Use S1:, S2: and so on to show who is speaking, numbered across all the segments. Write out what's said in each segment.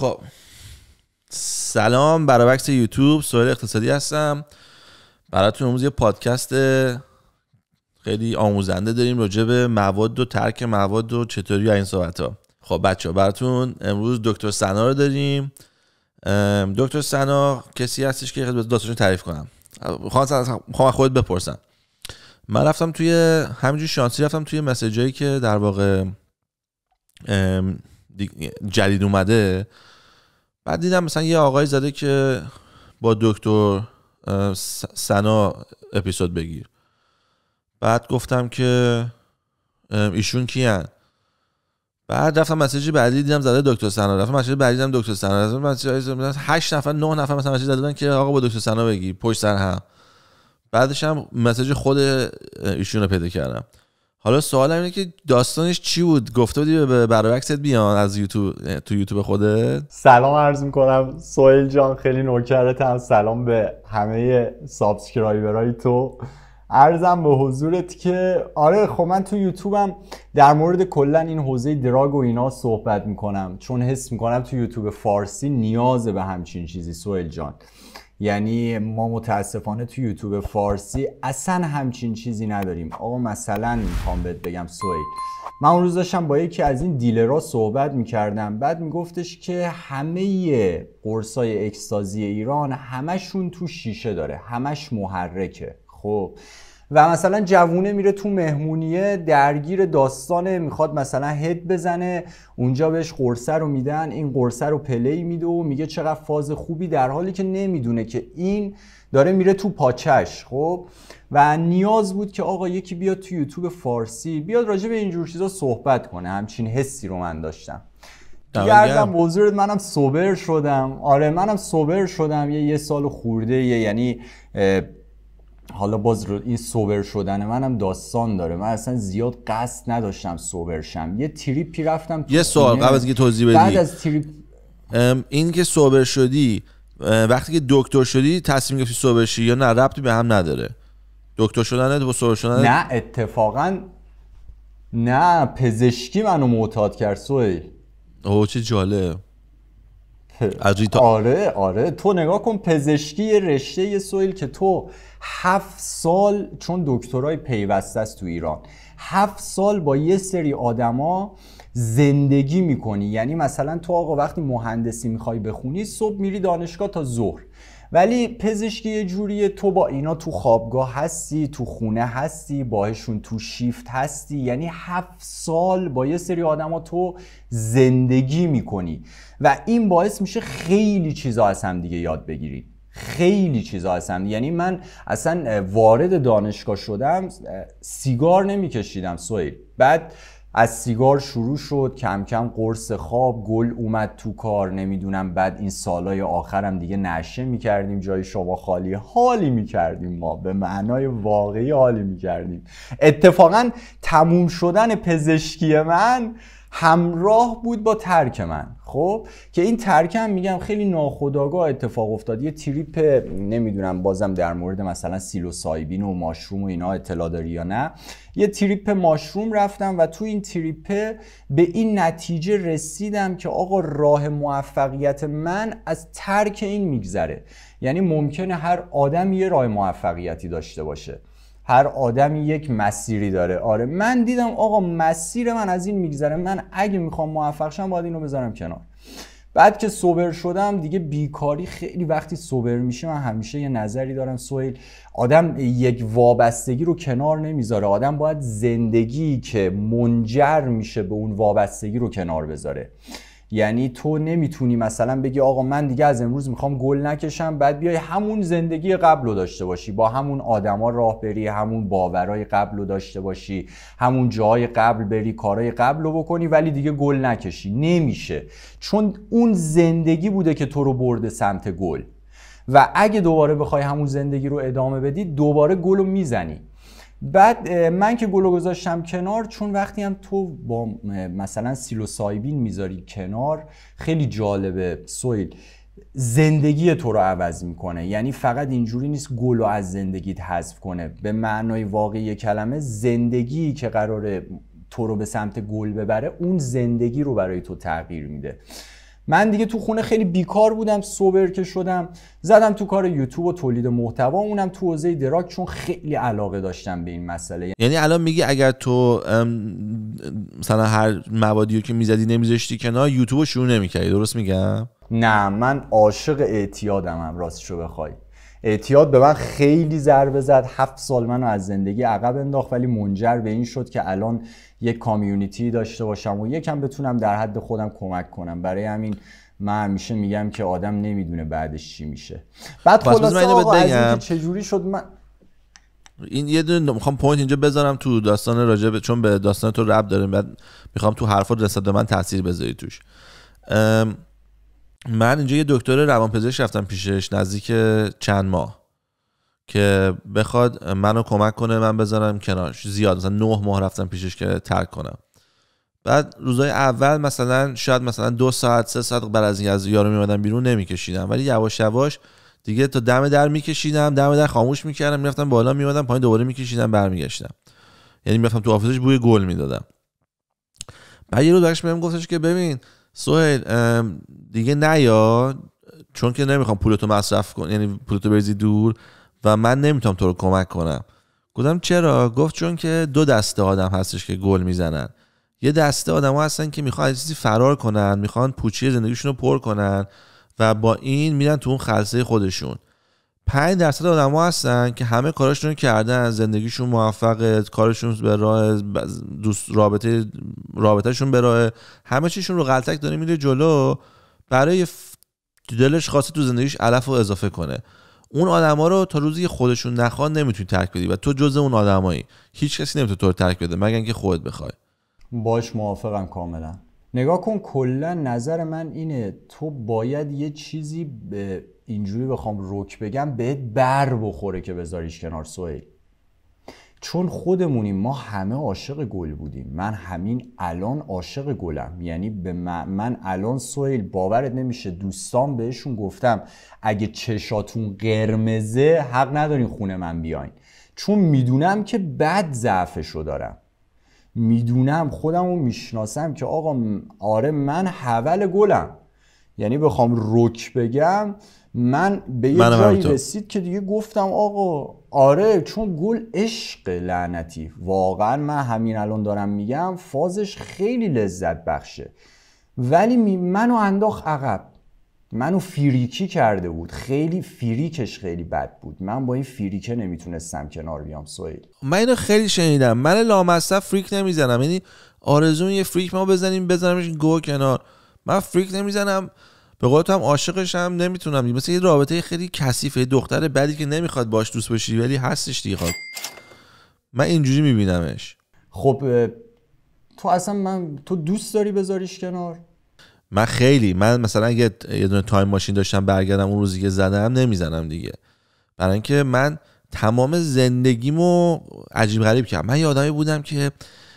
S1: خب. سلام برابکس یوتیوب سوال اقتصادی هستم. براتون امروز یه پادکست خیلی آموزنده داریم راجع به مواد و ترک مواد و چطوری این صحبت ها خب بچه ها براتون امروز دکتر سنا رو داریم. دکتر سنا کسی هستش که خیلی داستانش تعریف کنم. خواهم خودت بپرسم. من رفتم توی همینجور شانسی رفتم توی مسیجایی که در واقع جدید اومده. بعد دیدم مثلا یه آقای زده که با دکتر سنا اپیزود بگیر. بعد گفتم که ایشون کیان؟ بعد رفتم مسیج بعدی دیدم زده دکتر سنا. رفتم مسیج بعدی دیدم دکتر سنا. رفتم مسیج 8 نفر 9 نفر مثلا مسیج زدن که آقا با دکتر سنا بگیر پشت سر هم. بعدش هم مسیج خود ایشون رو پیدا کردم. حالا سوال اینه که داستانش چی بود؟ گفته بودی به بروبکست بیان از یوتیوب تو یوتیوب خوده
S2: سلام عرض می‌کنم. سویل جان خیلی نوکرتم سلام به همه subscriber ای تو. عرضم به حضورت که آره خب من تو یوتیوبم در مورد کلا این حوزه drug و اینا صحبت می‌کنم. چون حس می‌کنم تو یوتیوب فارسی نیاز به همچین چیزی سویل جان. یعنی ما متاسفانه تو یوتیوب فارسی اصلا همچین چیزی نداریم. آقا مثلا می‌خوام بهت بگم سویل من اون روز داشتم با یکی از این دیلرها صحبت می‌کردم. بعد میگفتش که همه قرصای اکستازی ایران همشون تو شیشه داره. همش محرکه. خب. و مثلا جوونه میره تو مهمونیه درگیر داستانه می‌خواد مثلا هد بزنه اونجا بهش قرصه رو میدن این قرصه رو پلی میده و میگه چقدر فاز خوبی در حالی که نمی‌دونه که این داره میره تو پاچش خب؟ و نیاز بود که آقا یکی بیاد تو یوتیوب فارسی بیاد راجع به اینجور چیزا صحبت کنه همچین حسی رو من داشتم. گردم موضوع منم سوبر شدم. آره منم سوبر شدم. یه یه سال خورده یه یعنی حالا باز این سوبر شدن منم داستان داره. من اصلا زیاد قصد نداشتم سوبر شم. یه تریپی رفتم
S1: یه سوال قبل از اینکه توضیح بدی. بعد از تریپ این که سوبر شدی وقتی که دکتر شدی تصمیم گرفتی سوبر شی یا نه؟ ربطی به هم نداره. دکتر شدن با سوبر شدن
S2: نه اتفاقا نه پزشکی منو معتاد کرد سویل
S1: اوه چه جالب.
S2: آره آره. تو نگاه کن پزشکی رشته سویل که تو هفت سال چون دکترای پیوسته است تو ایران هفت سال با یه سری آدما زندگی می‌کنی. یعنی مثلا تو آقا وقتی مهندسی می‌خوای بخونی صبح میری دانشگاه تا ظهر. ولی پزشکی یه جوریه تو با اینا تو خوابگاه هستی تو خونه هستی باهشون تو شیفت هستی. یعنی هفت سال با یه سری آدما تو زندگی می‌کنی. و این باعث میشه خیلی چیزا از هم دیگه یاد بگیری خیلی چیزا هستن یعنی من اصلا وارد دانشگاه شدم سیگار نمیکشیدم سویل. بعد از سیگار شروع شد کم کم قرص خواب گل اومد تو کار نمی‌دونم. بعد این سالای آخرم دیگه نشه می‌کردیم جای شما خالی. حالی می‌کردیم ما. به معنای واقعی حالی می‌کردیم. اتفاقا تموم شدن پزشکی من همراه بود با ترک من. خب؟ که این ترک هم میگم خیلی ناخودآگاه اتفاق افتاد. یه trip نمی‌دونم بازم در مورد مثلا psilocybin و mushroom و اینا اطلاع داری یا نه. یه trip mushroom رفتم و تو این trip به این نتیجه رسیدم که آقا راه موفقیت من از ترک این میگذره. یعنی ممکنه هر آدم یه راه موفقیتی داشته باشه. هر آدمی یک مسیری داره. آره من دیدم آقا مسیر من از این میگذره. من اگه می‌خوام موفق شم باید اینو بذارم کنار. بعد که سوبر شدم دیگه بیکاری خیلی وقتی سوبر میشه من همیشه یه نظری دارم. سویل آدم یک وابستگی رو کنار نمی‌ذاره. آدم باید زندگی که منجر میشه به اون وابستگی رو کنار بذاره. یعنی تو نمی‌تونی مثلا بگی آقا من دیگه از امروز می‌خوام گل نکشم بعد بیای همون زندگی قبل رو داشته باشی با همون آدما راه بری همون باورای قبل رو داشته باشی همون جای قبل بری کارهای قبل رو بکنی ولی دیگه گل نکشی. نمیشه. چون اون زندگی بوده که تو رو برده سمت گل. و اگه دوباره بخوای همون زندگی رو ادامه بدی دوباره گل رو می‌زنی. بعد من که گلو گذاشتم کنار چون وقتی هم تو با مثلا سیلوسایبین می‌ذاری کنار خیلی جالبه. سویل زندگی تو رو عوض می‌کنه. یعنی فقط اینجوری نیست گلو از زندگیت حذف کنه. به معنای واقعی کلمه زندگی که قراره تو رو به سمت گل ببره اون زندگی رو برای تو تغییر میده. من دیگه تو خونه خیلی بیکار بودم سوبر که شدم. زدم تو کار یوتیوب و تولید محتوا اونم تو حوزه دراک چون خیلی علاقه داشتم به این مسئله.
S1: یعنی الان میگی اگر تو مثلا هر موادی که می‌زدی نمیذاشتی کنار یوتیوب شروع نمی‌کردی. درست میگم؟
S2: نه من عاشق اعتیادم هم راستشو بخوای. اعتیاد به من خیلی ضربه زد. هفت سال منو از زندگی عقب انداخت ولی منجر به این شد که الان یک کامیونیتی داشته باشم و یکم بتونم در حد خودم کمک کنم. برای همین من همیشه میگم که آدم نمی‌دونه بعدش چی میشه. بعد خلاصه آقا از اینکه چجوری شد من
S1: این یه دونه می‌خوام پوینت اینجا بذارم تو داستان راجع چون به داستان تو رب داریم. بعد می‌خوام تو حرفات رسد من تاثیر بذاری توش. من اینجا یه دکتر روانپزشک رفتم پیشش نزدیک چند ماه. که بخواد منو کمک کنه من بذارم کنارش. زیاد مثلا نه ماه رفتم پیشش که ترک کنم. بعد روزای اول مثلا شاید مثلا دو ساعت سه ساعت بعد از این از یارو میمدم بیرون نمیکشیدم. ولی یواش یواش دیگه تا دم در میکشیدم دم در خاموش می‌کردم می‌رفتم بالا میمدم پایین دوباره میکشیدم برمیگشتم. یعنی می‌رفتم تو آفیسش بوی گل می‌دادم. بعد یه روز بهم گفتش که ببین سوهل دیگه نیا چون که نمی‌خوام پولتو مصرف کن یعنی پولتو بریزی دور. و من نمی‌تونم تو رو کمک کنم. گفتم چرا؟ گفت چون که دو دسته آدم هستش که گل می‌زنن. یه دسته آدم ها هستن که می‌خوان چیزی فرار کنن می‌خوان پوچی زندگیشون رو پر کنن و با این میرن تو اون خلصه خودشون. پنج درصد آدم ها هستن که همه کاراشون کردن زندگیشون موفقه کارشون به راه دوست رابطه رابطهشون به راه. همه چیشون رو غلطک داره میره جلو. برای دلش خواسته تو زندگیش علف رو اضافه کنه. اون آدما رو تا روزی خودشون نخوان نمی‌تونی ترک بدی و تو جز اون آدمایی هیچ کسی نمی‌تونه تو رو ترک بده مگر اینکه خودت بخوای.
S2: باش موافقم کاملا. نگاه کن کلا نظر من اینه تو باید یه چیزی به اینجوری بخوام روک بگم بهت بر بخوره که بذاریش کنار سویل چون خودمونیم ما همه عاشق گل بودیم. من همین الان عاشق گلم. یعنی به من الان سویل باورت نمیشه دوستان بهشون گفتم اگه چشاتون قرمزه حق ندارین خونه من بیاین. چون می‌دونم که بد ضعفشو دارم. می‌دونم خودم رو می‌شناسم که آقا آره من حول گلم. یعنی بخوام رک بگم من به یه جایی رسید که دیگه گفتم آقا آره چون گل عشق لعنتی. واقعا من همین الان دارم میگم فازش خیلی لذت بخشه. ولی منو انداخت عقب. منو فیریکی کرده بود. خیلی فیریکش خیلی بد بود. من با این فیریکه نمی‌تونستم کنار بیام سویل
S1: من اینو خیلی شنیدم. من لامصب فریک نمی‌زنم. یعنی آرزون یه فریک ما بزنیم بزنمش گو کنار. من فریک نمی‌زنم. به قول هم عاشقش هم نمی‌تونم مثل یه رابطه خیلی کثیفه دختر بدی که نمی‌خواد باش دوست باشی ولی هستش دیگه. خب. من اینجوری میبینمش.
S2: خب تو اصلا من تو دوست داری بذاریش کنار؟
S1: من خیلی. من مثلا اگه یه دونه تایم ماشین داشتم برگردم اون روزی که زدم نمی‌زنم دیگه. برای اینکه من تمام زندگیمو عجیب غریب کردم. من یه آدمی بودم که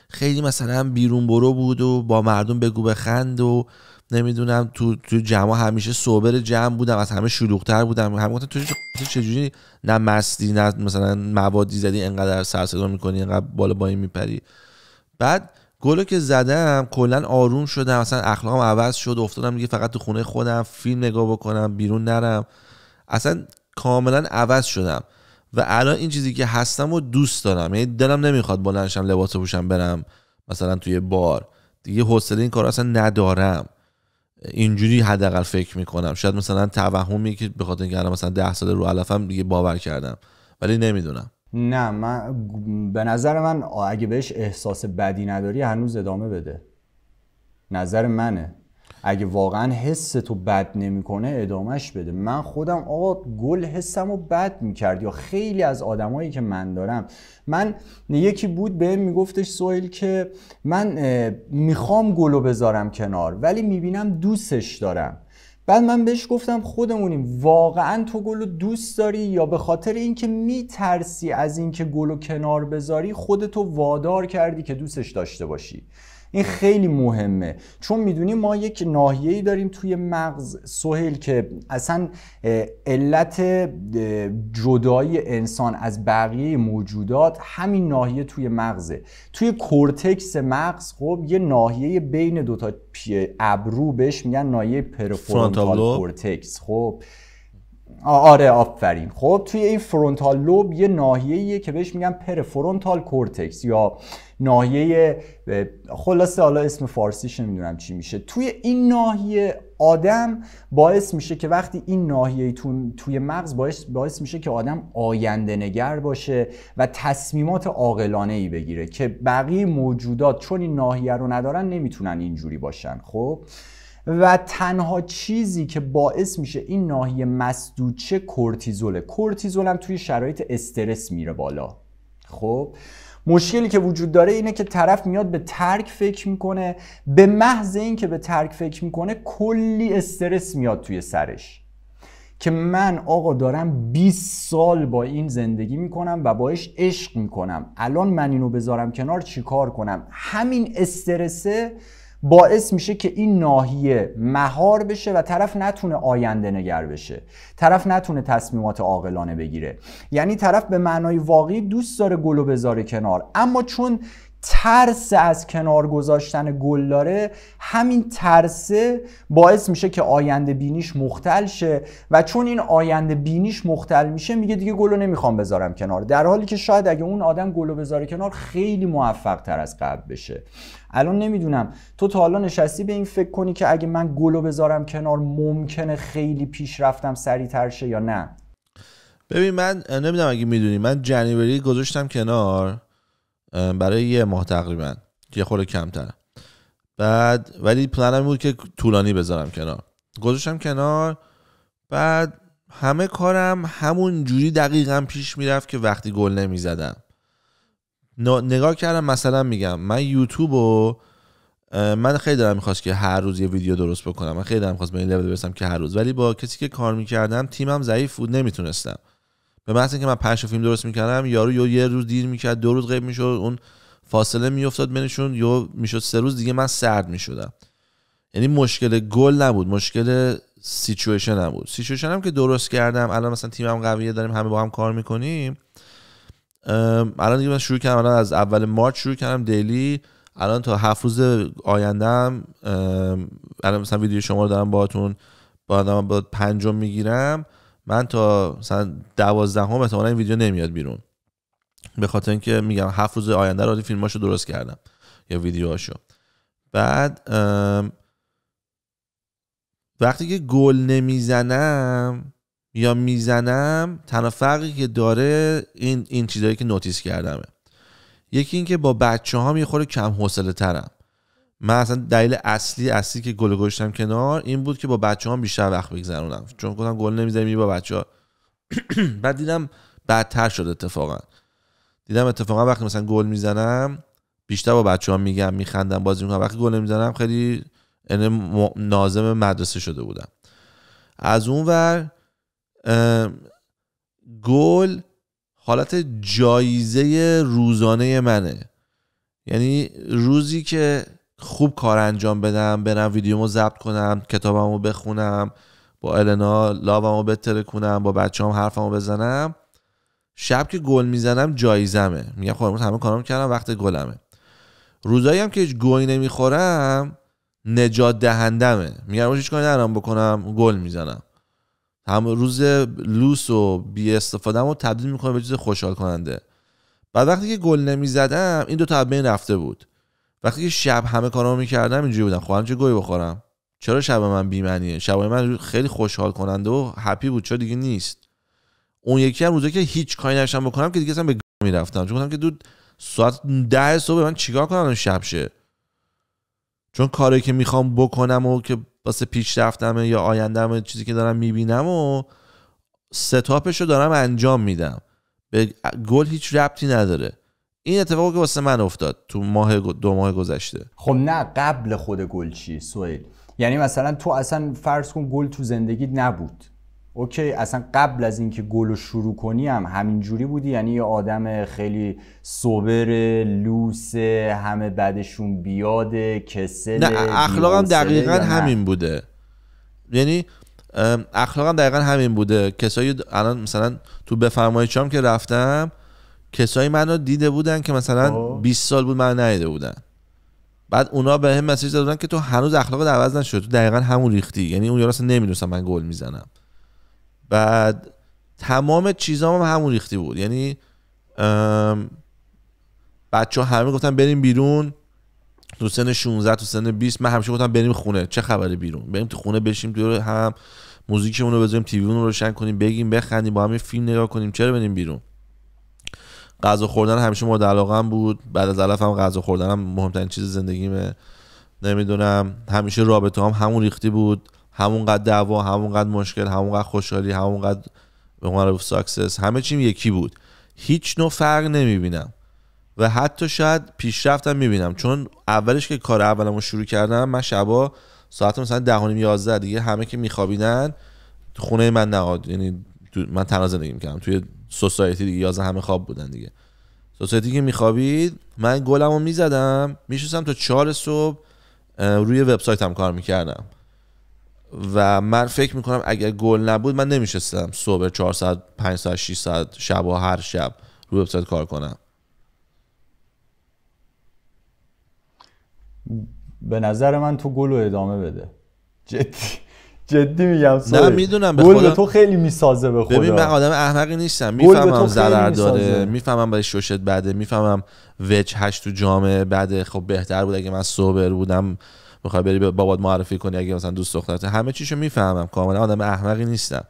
S1: خیلی مثلا بیرون برو بود و با مردم بگو بخند و نمی‌دونم تو تو جمع همیشه صوبر جمع بودم از همه شلوغتر بودم. همه گفتن تو چجوری نه مستی نه مثلا موادی زدی انقدر سر صدا می‌کنی انقدر بالا با این میپری. بعد گلو که زدم کلا آروم شدم. مثلا اخلاقم عوض شد. افتادم دیگه فقط تو خونه خودم فیلم نگاه بکنم بیرون نرم. اصلا کاملا عوض شدم. و الان این چیزی که هستم و دوست دارم. یعنی دلم نمی‌خواد بلندشم لباس پوشم برم مثلا توی بار. دیگه حوصله این کار اصلا ندارم. اینجوری حداقل فکر می‌کنم. شاید مثلا توهمی که به خاطر اینکه مثلا ده سال رو علفم دیگه باور کردم. ولی نمی‌دونم.
S2: نه من به نظر من اگه بهش احساس بدی نداری هنوز ادامه بده. نظر منه. اگه واقعا حس تو بد نمی‌کنه ادامهش بده. من خودم آقا گل حسم رو بد می‌کرد یا خیلی از آدمایی که من دارم. من یکی بود به میگفتش سویل که من می‌خوام گلو بذارم کنار ولی می‌بینم دوستش دارم. بعد من بهش گفتم خودمونیم واقعا تو گلو دوست داری یا به خاطر اینکه میترسی از اینکه گلو کنار بذاری خودتو وادار کردی که دوستش داشته باشی. این خیلی مهمه. چون می‌دونی ما یک ناحیه‌ای داریم توی مغز سهل که اصلا علت جدایی انسان از بقیه موجودات همین ناحیه توی مغزه. توی کورتکس مغز خب یه ناحیه بین دوتا ابرو بهش میگن ناحیه prefrontal cortex. خب آره آفرین. خب توی این frontal lobe یه ناحیه‌ایه که بهش میگن prefrontal cortex یا ناحیه خلاصه حالا اسم فارسیش نمی‌دونم چی میشه. توی این ناحیه آدم باعث میشه که وقتی این ناحیه توی مغز باعث, باعث میشه که آدم آینده نگر باشه و تصمیمات عاقلانه ای بگیره که بقیه موجودات چون این ناحیه رو ندارن نمی‌تونن اینجوری باشن. خب؟ و تنها چیزی که باعث میشه این ناحیه مسدودچه کورتیزوله. کورتیزول هم توی شرایط استرس میره بالا. خب مشکلی که وجود داره اینه که طرف میاد به ترک فکر می‌کنه به محض اینکه به ترک فکر می‌کنه کلی استرس میاد توی سرش. که من آقا دارم 20 سال با این زندگی می‌کنم و باش عشق می‌کنم. الان من اینو بذارم کنار چیکار کنم؟ همین استرسه باعث میشه که این ناحیه مهار بشه و طرف نتونه آینده نگر بشه. طرف نتونه تصمیمات عاقلانه بگیره. یعنی طرف به معنای واقعی دوست داره گلو بذاره کنار. اما چون ترس از کنار گذاشتن گل داره همین ترسه باعث میشه که آینده بینیش مختل شه و چون این آینده بینیش مختل میشه میگه دیگه گلو نمی‌خوام بذارم کنار. در حالی که شاید اگه اون آدم گلو بذاره کنار خیلی موفق تر از قبل بشه. الان نمی‌دونم. تو تا حالا نشستی به این فکر کنی که اگه من گلو بذارم کنار ممکنه خیلی پیشرفتم سریعتر شه یا نه؟
S1: ببین من نمی‌دونم اگه می‌دونی. من جنیوری گذاشتم کنار. برای یه ماه تقریبا. یه خورده کمتر. بعد ولی پلنم بود که طولانی بذارم کنار. گذاشتم کنار. بعد همه کارم همون جوری دقیقا پیش می‌رفت که وقتی گل نمی‌زدم. نگاه کردم مثلا میگم من یوتیوب و من خیلی دلم می‌خواست که هر روز یه ویدیو درست بکنم. من خیلی دلم خواست به این لول برسم که هر روز. ولی با کسی که کار می‌کردم تیمم ضعیف بود نمی‌تونستم. به محض اینکه من پنج فیلم درست می‌کردم یارو یه روز دیر می‌کرد دو روز غیب می‌شد اون فاصله میافتاد بینشون یا می‌شد سه روز دیگه من سرد می‌شدم. یعنی مشکل گل نبود مشکل سیچویشن نبود. سیچویشن هم که درست کردم الان مثلا تیمم قویه داریم همه با هم کار می‌کنیم. الان دیگه من شروع کردم الان از اول مارچ شروع کردم دیلی. الان تا هفت روز آیندهم الان مثلا ویدیو شما رو دارم باهاتون با با پنجم می‌گیرم. من تا مثلا دوازدهم احتمالا این ویدیو نمیاد بیرون. به خاطر اینکه میگم هفت روز آینده رو فیلماشو درست کردم یا ویدیوهاشو. بعد وقتی که گل نمی‌زنم یا می‌زنم تنها فرقی که داره این این چیزایی که نوتیس کردمه. یکی اینکه با بچه هم یه کم حوصله ترم من اصلا دلیل اصلی اصلی که گل گذاشتم کنار این بود که با بچه هم بیشتر وقت بگذرونم. چون گفتم گل نمی‌زنیم با بچه ها بعد دیدم بدتر شد اتفاقا. دیدم اتفاقا وقتی مثلا گل می‌زنم بیشتر با بچه ها میگم میخندم بازی می‌کنم. وقتی گل نمی‌زنم خیلی نازم مدرسه شده بودم. از اون ور گل حالت جایزه روزانه منه. یعنی روزی که خوب کار انجام بدم برم ویدیومو ضبط کنم کتابمو بخونم با النا لاوامو بتره کنم با بچه هم حرفمو بزنم. شب که گل می‌زنم جایزمه. میگم خب همه کارم کردم وقت گلمه. روزایی هم که گوی نمی‌خورم نجات دهندمه. میگم هیچ کاری ندارم بکنم گل می‌زنم. هم روز لوس و بی استفاده رو تبدیل می‌کنه به چیز خوشحال کننده بعد وقتی که گل نمی‌زدم این دو تا بین رفته بود. وقتی که شب همه کارامو می‌کردم اینجوری بودم. خواهم چه گوی بخورم؟ چرا شب من بیمنیه شب من خیلی خوشحال کننده و هپی بود. چرا دیگه نیست؟ اون یکی هم روزه که هیچ کاری نشم بکنم که دیگه اصلا به می‌رفتم. چون که دو ساعت ده صبح من چیکار کنم شب شه؟ چون کاری که می‌خوام بکنم و که واسه پیشرفتم یا آیندم چیزی که دارم می‌بینم و ستاپش رو دارم انجام میدم. به گل هیچ ربطی نداره. این اتفاقی که واسه من افتاد تو ماه دو ماه گذشته.
S2: خب نه قبل خود گل چی سویل یعنی مثلا تو اصلا فرض کن گل تو زندگیت نبود. اوکی اصلا قبل از اینکه گل رو شروع کنی هم همین جوری بودی. یعنی یه آدم خیلی صبر لوس همه بعدشون بیاده کسل
S1: نه اخلاقم دقیقا همین بوده. یعنی اخلاقم دقیقا همین بوده. کسایی الان مثلا تو بفرمایید چام که رفتم کسایی منو دیده بودن که مثلا 20 سال بود من ندیده بودن. بعد اونا به هم مسیج دادن که تو هنوز اخلاق عوض نشد تو دقیقا همون ریختی. یعنی اون یارو نمی‌دونستم من گل می‌زنم. بعد تمام چیزام هم همون ریختی بود. یعنی بچه ها همه گفتن بریم بیرون. تو سن 16 تو سن 20 من همیشه گفتم بریم خونه. چه خبره بیرون؟ بریم تو خونه بشیم دور هم موزیکمون رو بذاریم تیویمون رو روشن کنیم بگیم بخندیم با هم فیلم نگاه کنیم. چرا بریم بیرون؟ غذا خوردن همیشه مورد علاقه بود. بعد از علف هم غذا خوردنم مهمترین چیز زندگیمه. نمی‌دونم. همیشه رابطه هم همون ریختی بود. همونقدر دعوا همونقدر مشکل همونقدر خوشحالی همونقدر به عنوان ساکسس همه چیم یکی بود. هیچ نوع فرق نمی‌بینم. و حتی شاید پیشرفتم می‌بینم. چون اولش که کار اولمو شروع کردم من شبا ساعت مثلا ده و 11 دیگه همه که میخوابیدن خونه من نهاد. یعنی من تنها زندگی می‌کردم. توی سوسایتی دیگه 11 همه خواب بودن دیگه. سوسایتی که میخوابید من گلمو می‌زدم میشستم تا چهار صبح روی وبسایتم کار می‌کردم. و من فکر می‌کنم اگر گل نبود من نمیشستم صبح 4 ساعت 5 ساعت 6 ساعت شب و هر شب روی وبسایت کار کنم.
S2: به نظر من تو گل رو ادامه بده. جدی. جدی میگم
S1: نه می‌دونم
S2: به گل تو خیلی می‌سازه به خدا.
S1: ببین من آدم احمقی نیستم. می‌فهمم ضرر داره می‌فهمم برای شوشت بده می‌فهمم وچ هشت تو جامعه بده. خب بهتر بود اگه من صبر بودم. می‌خوای بری بابات معرفی کنی اگه مثلا دوست دخترت همه چیشو می‌فهمم. کاملا آدم احمقی نیستم.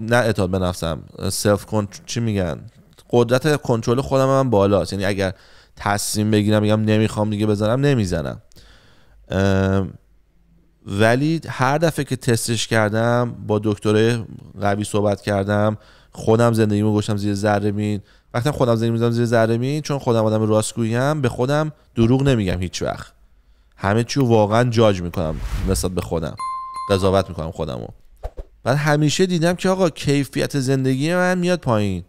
S1: نه اتاد به نفسم. سلف چی میگن؟ قدرت کنترل خودم هم بالاست. یعنی اگر تصمیم بگیرم میگم نمی‌خوام دیگه بزنم نمی‌زنم. ولی هر دفعه که تستش کردم با دکتره قوی صحبت کردم خودم زندگیمو گوشم زیر ذره بین وقتی خودم زندگی می‌ذارم زیر ذره بین چون خودم آدم راستگوییم به خودم دروغ نمیگم هیچ وقت. همه چیو واقعا جاج می‌کنم نسبت به خودم. قضاوت می‌کنم خودمو. بعد همیشه دیدم که آقا کیفیت زندگی من میاد پایین.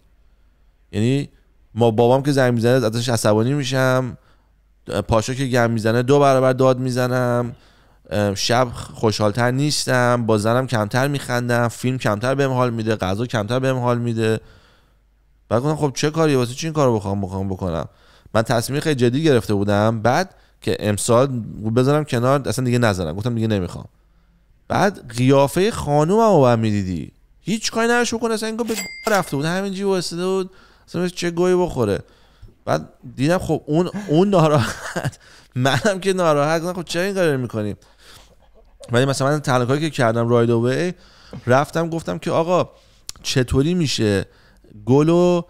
S1: یعنی ما بابام که زنگ می‌زنه ازش عصبانی میشم. پاشا که گم می‌زنه دو برابر داد می‌زنم. شب خوشحالتر نیستم با زنم کمتر میخندم فیلم کمتر بهم حال میده غذا کمتر بهم حال میده. بعد گفتم خب چه کاری واسه چی این کارو بخوام بخوام بکنم؟ من تصمیم خیلی جدی گرفته بودم بعد که امسال بذارم کنار اصلا دیگه نزنم گفتم دیگه نمی‌خوام. بعد قیافه خانومم رو می‌دیدی هیچ کاری نش بکنه اصلا انگار به رفته بود همینجوری واسه بود اصلا چه گویی بخوره. بعد دیدم خب اون اون ناراحت منم که ناراحت خب چرا این کارو می‌کنیم ولی مثلا من تنها که کردم راید اوی رفتم گفتم که آقا چطوری میشه گلو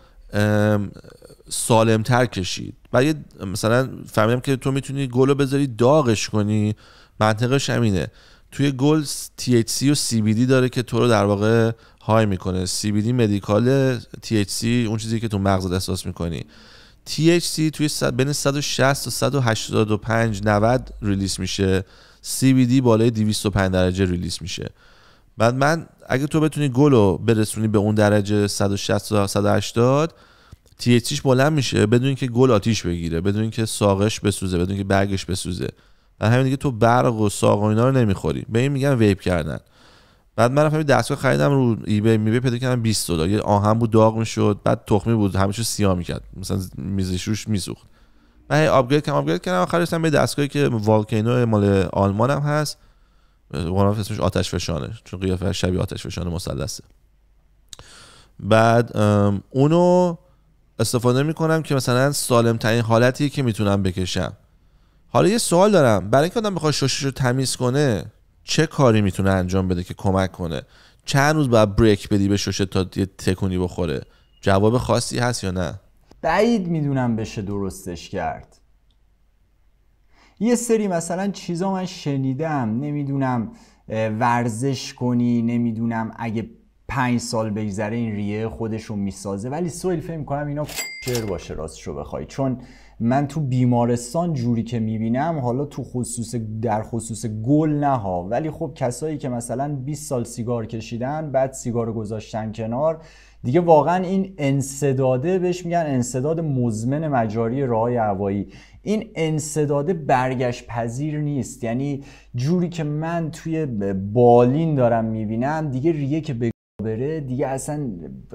S1: سالمتر کشید؟ بعد مثلا فهمیدم که تو می‌تونی گلو بذاری داغش کنی. منطقش همینه. توی گل THC و CBD داره که تو رو در واقع های می‌کنه. CBD مدیکال THC اون چیزی که تو مغزت احساس می‌کنی. THC توی بین 160 تا 185 90 ریلیس میشه. CBD بالای 205 درجه ریلیس میشه. بعد من اگه تو بتونی گل رو برسونی به اون درجه 160 تا 180 THCش بلند میشه بدون که گل آتیش بگیره بدون که ساقش بسوزه بدون که برگش بسوزه. و همین دیگه تو برق و ساق و اینا رو نمی‌خوری. به این میگن ویپ کردن. بعد من رفتم دستگاه خریدم رو ایبی میبه پیدا کردم 20 دلار. یه آهن بود داغ می‌شد بعد تخمی بود همیشه سیاه می‌کرد. مثلا میزش روش میسوخت. من آپگرید کردم آپگرید کردم. آخرش به دستگاهی که والکینو مال آلمان هم هست. قرآن اسمش آتش فشانه چون قیافه شبیه آتش فشانه مثلثه بعد اونو استفاده می‌کنم که مثلا سالم ترین حالتی که می‌تونم بکشم. حالا یه سوال دارم. برای اینکه آدم بخواد ششش رو تمیز کنه چه کاری می‌تونه انجام بده که کمک کنه؟ چند روز باید بریک بدی به شوشه تا یه تکونی بخوره؟ جواب خاصی هست یا نه؟
S2: بعید می‌دونم بشه درستش کرد. یه سری مثلا چیزا من شنیدم نمی‌دونم ورزش کنی نمی‌دونم اگه پنج سال بگذره این ریه خودش رو می‌سازه ولی سویل فکر کنم اینا چر باشه راستشو بخوای. چون من تو بیمارستان جوری که می‌بینم حالا تو خصوص در خصوص گل نه ها ولی خب کسایی که مثلا 20 سال سیگار کشیدن بعد سیگار رو گذاشتن کنار دیگه واقعا این انسداده بهش میگن انسداد مزمن مجاری راه هوایی. این انسداده برگشت پذیر نیست. یعنی جوری که من توی بالین دارم می‌بینم دیگه ریه که به بره دیگه اصلا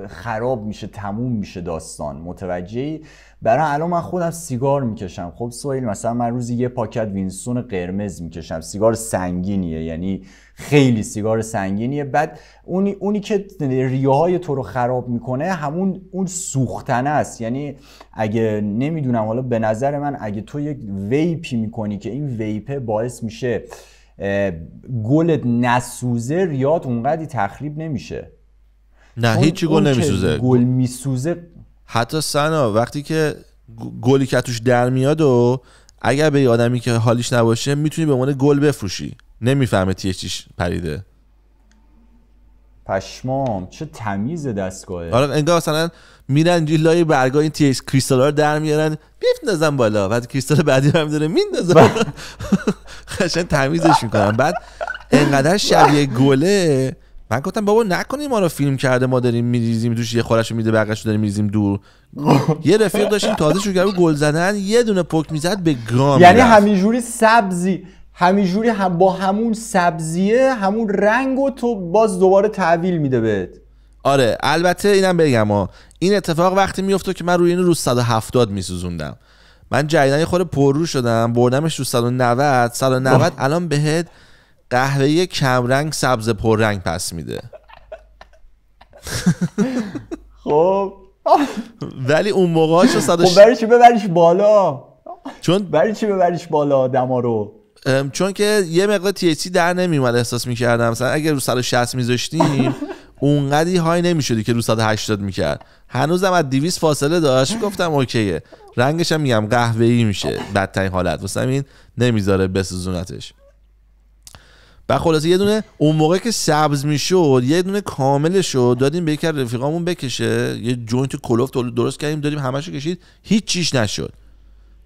S2: خراب میشه تموم میشه داستان. متوجهی؟ برای الان من خودم سیگار می‌کشم. خب سویل مثلا من روزی یه پاکت وینستون قرمز می‌کشم. سیگار سنگینیه یعنی خیلی سیگار سنگینیه. بعد اونی, اونی که ریه های تو رو خراب می‌کنه همون اون سوختنه است. یعنی اگه نمی‌دونم حالا به نظر من اگه تو یک ویپی می‌کنی که این ویپه باعث میشه گلت نسوزه ریات اونقدی تخریب نمیشه.
S1: نه هیچی گل نمیسوزه.
S2: گل میسوزه
S1: حتی سنا وقتی که گلی که توش در میاد و اگر به آدمی که حالیش نباشه می‌تونی به عنوان گل بفروشی. نمی‌فهمه تیش پریده.
S2: پشمام چه تمیز دستگاهه.
S1: آره انگار مثلا میرن لای برگاه این تی کریستال رو در میارن نزن بالا. بعد کریستال بعدی هم داره میندازن. خشن تمیزش می‌کنن. بعد انقدر شبیه گله من گفتم بابا نکنیم ما رو فیلم کرده ما داریم میریزیم توش یه خورش میده بقیش داریم میریزیم دور. یه رفیق داشتیم تازه شروع گل زدن یه دونه پک می‌زد به گام
S2: یعنی همینجوری سبزی همینجوری هم با همون سبزیه همون رنگ و تو باز دوباره تحویل میده بهت.
S1: آره البته اینم بگم ها این اتفاق وقتی میفته که من روی این رو 170 میسوزوندم. من جدیدن یه خورده پررو شدم بردمش رو 190 190 الان بهت قهوه کمرنگ سبز پررنگ پس میده.
S2: خب.
S1: ولی اون موقع شو
S2: خب برای چی ببریش بالا؟ چون برای چی ببریش بالا دما رو؟
S1: چون که یه مقدار تی در نمیومد احساس می‌کردم. مثلا اگر رو 160 میذاشتیم اونقدی high نمی‌شدی که رو 180 می‌کرد. هنوزم از 200 فاصله داشت. گفتم OK یه. رنگش هم میگم قهوه‌ای میشه. بدترین حالت. واسه این نمی‌ذاره بسوزونتش. و خلاصه یه دونه اون موقع که سبز می‌شد یه دونه کامل شد. دادیم به یکی رفیقامون بکشه. یه joint کلفت درست کردیم دادیم همشو کشید. هیچ چیش نشد.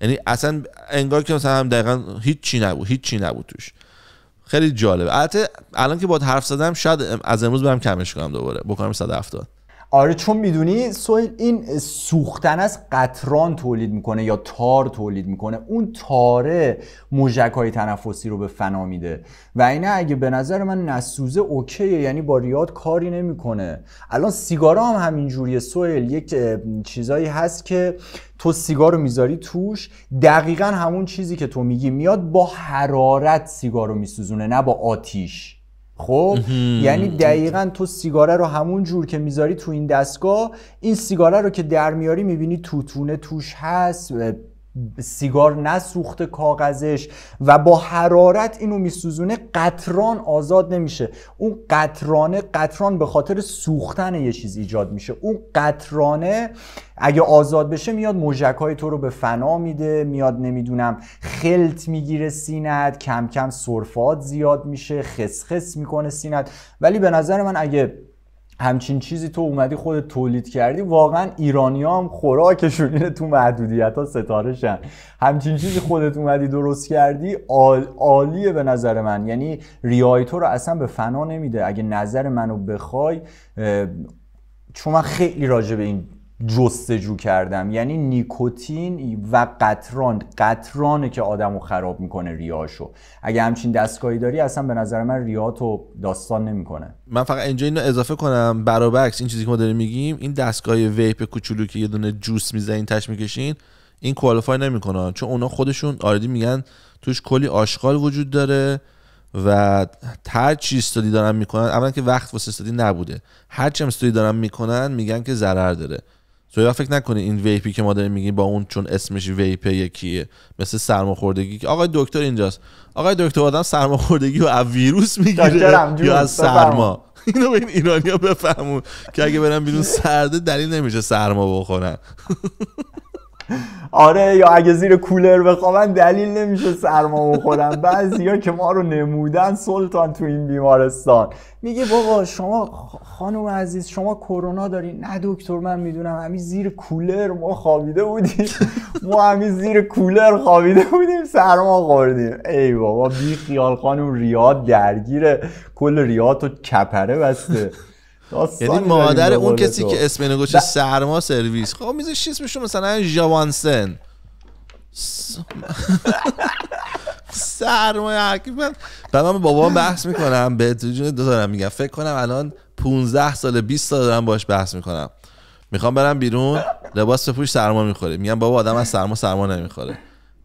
S1: یعنی اصلا انگار که مثلا هم دقیقا هیچ چی نبود هیچ چی نبود توش. خیلی جالبه. البته الان که با حرف زدم شاید از امروز برم کمش کنم دوباره. بکنم 170
S2: آره چون می‌دونی سویل این سوختن از قطران تولید می‌کنه یا تار تولید می‌کنه اون تاره موجک تنفسی رو به فنا میده. و اینه اگه به نظر من نسوزه اوکیه یعنی با ریاد کاری نمی‌کنه. الان سیگارا هم همین جوریه سویل یک چیزایی هست که تو سیگار رو می‌ذاری توش دقیقا همون چیزی که تو میگی میاد با حرارت سیگار رو میسوزونه نه با آتیش. خب یعنی دقیقا تو سیگاره رو همون جور که می‌ذاری تو این دستگاه این سیگاره رو که در میاری می‌بینی توتونه توش هست سیگار نسوخته کاغذش و با حرارت اینو میسوزونه قطران آزاد نمیشه. اون قطرانه قطران به خاطر سوختن یه چیز ایجاد میشه. اون قطرانه اگه آزاد بشه میاد مژک های تو رو به فنا میده میاد نمی‌دونم خلط می‌گیره سینت کم کم سرفات زیاد میشه خسخس می‌کنه سینت ولی به نظر من اگه همچین چیزی تو اومدی خودت تولید کردی واقعا ایرانی هم خوراکشون اینه تو محدودیت ها ستاره شن همچین چیزی خودت اومدی درست کردی عالیه به نظر من. یعنی ریه‌ی تو رو اصلا به فنا نمیده. اگه نظر منو بخوای چون من خیلی راجع به این جستجو کردم. یعنی نیکوتین و قطران. قطرانه که آدمو خراب می‌کنه ریاشو اگه همچین دستگاهی داری اصلا به نظر من ریاتو داستان نمی‌کنه.
S1: من فقط اینجا اینو اضافه کنم. برابرعکس این چیزی که ما داریم میگیم این دستگاه ویپ کوچولو که یه دونه جوس می‌زنین تش می‌کشین این کوالیفای نمی‌کنن چون اونا خودشون آردی میگن توش کلی آشغال وجود داره و هر چی استادی دارن می‌کنن اولا که وقت واسه استادی نبوده. هر چی استادی دارن می‌کنن میگن که ضرر داره. تو فکر نکنی این ویپی که ما داریم میگیم با اون چون اسمش ویپ یکیه مثل سرماخوردگی که آقای دکتر اینجاست. آقای دکتر آدم سرماخوردگی و از ویروس می‌گیره یا از سرما. اینو به این ایرانیا بفهمون که اگه برن بیرون سرده دلیل نمیشه سرما بخورن.
S2: آره یا اگه زیر کولر بخوابن دلیل نمیشه سرما بخورن بعضیا که ما رو نمودن سلطان تو این بیمارستان. میگه بابا شما خانم عزیز شما کرونا داری نه دکتر من می‌دونم. همین زیر کولر ما خوابیده بودیم. ما همین زیر کولر خوابیده بودیم سرما خوردیم. ای بابا بی خیال خانم ریاد درگیره. کل ریاد و کپره بسته.
S1: یعنی مادر اون کسی که اسم اینو گوشه سرما سرویس. خب میذاش اسمشو مثلا جوانسن سرمایه حقیقی من. بعد من بابام بحث می‌کنم. به جون دو دارم میگم. فکر کنم الان 15 سال 20 سال دارم باش بحث می‌کنم. می‌خوام برم بیرون لباس پوش سرما می‌خوره میگم بابا آدم از سرما سرما نمی‌خوره.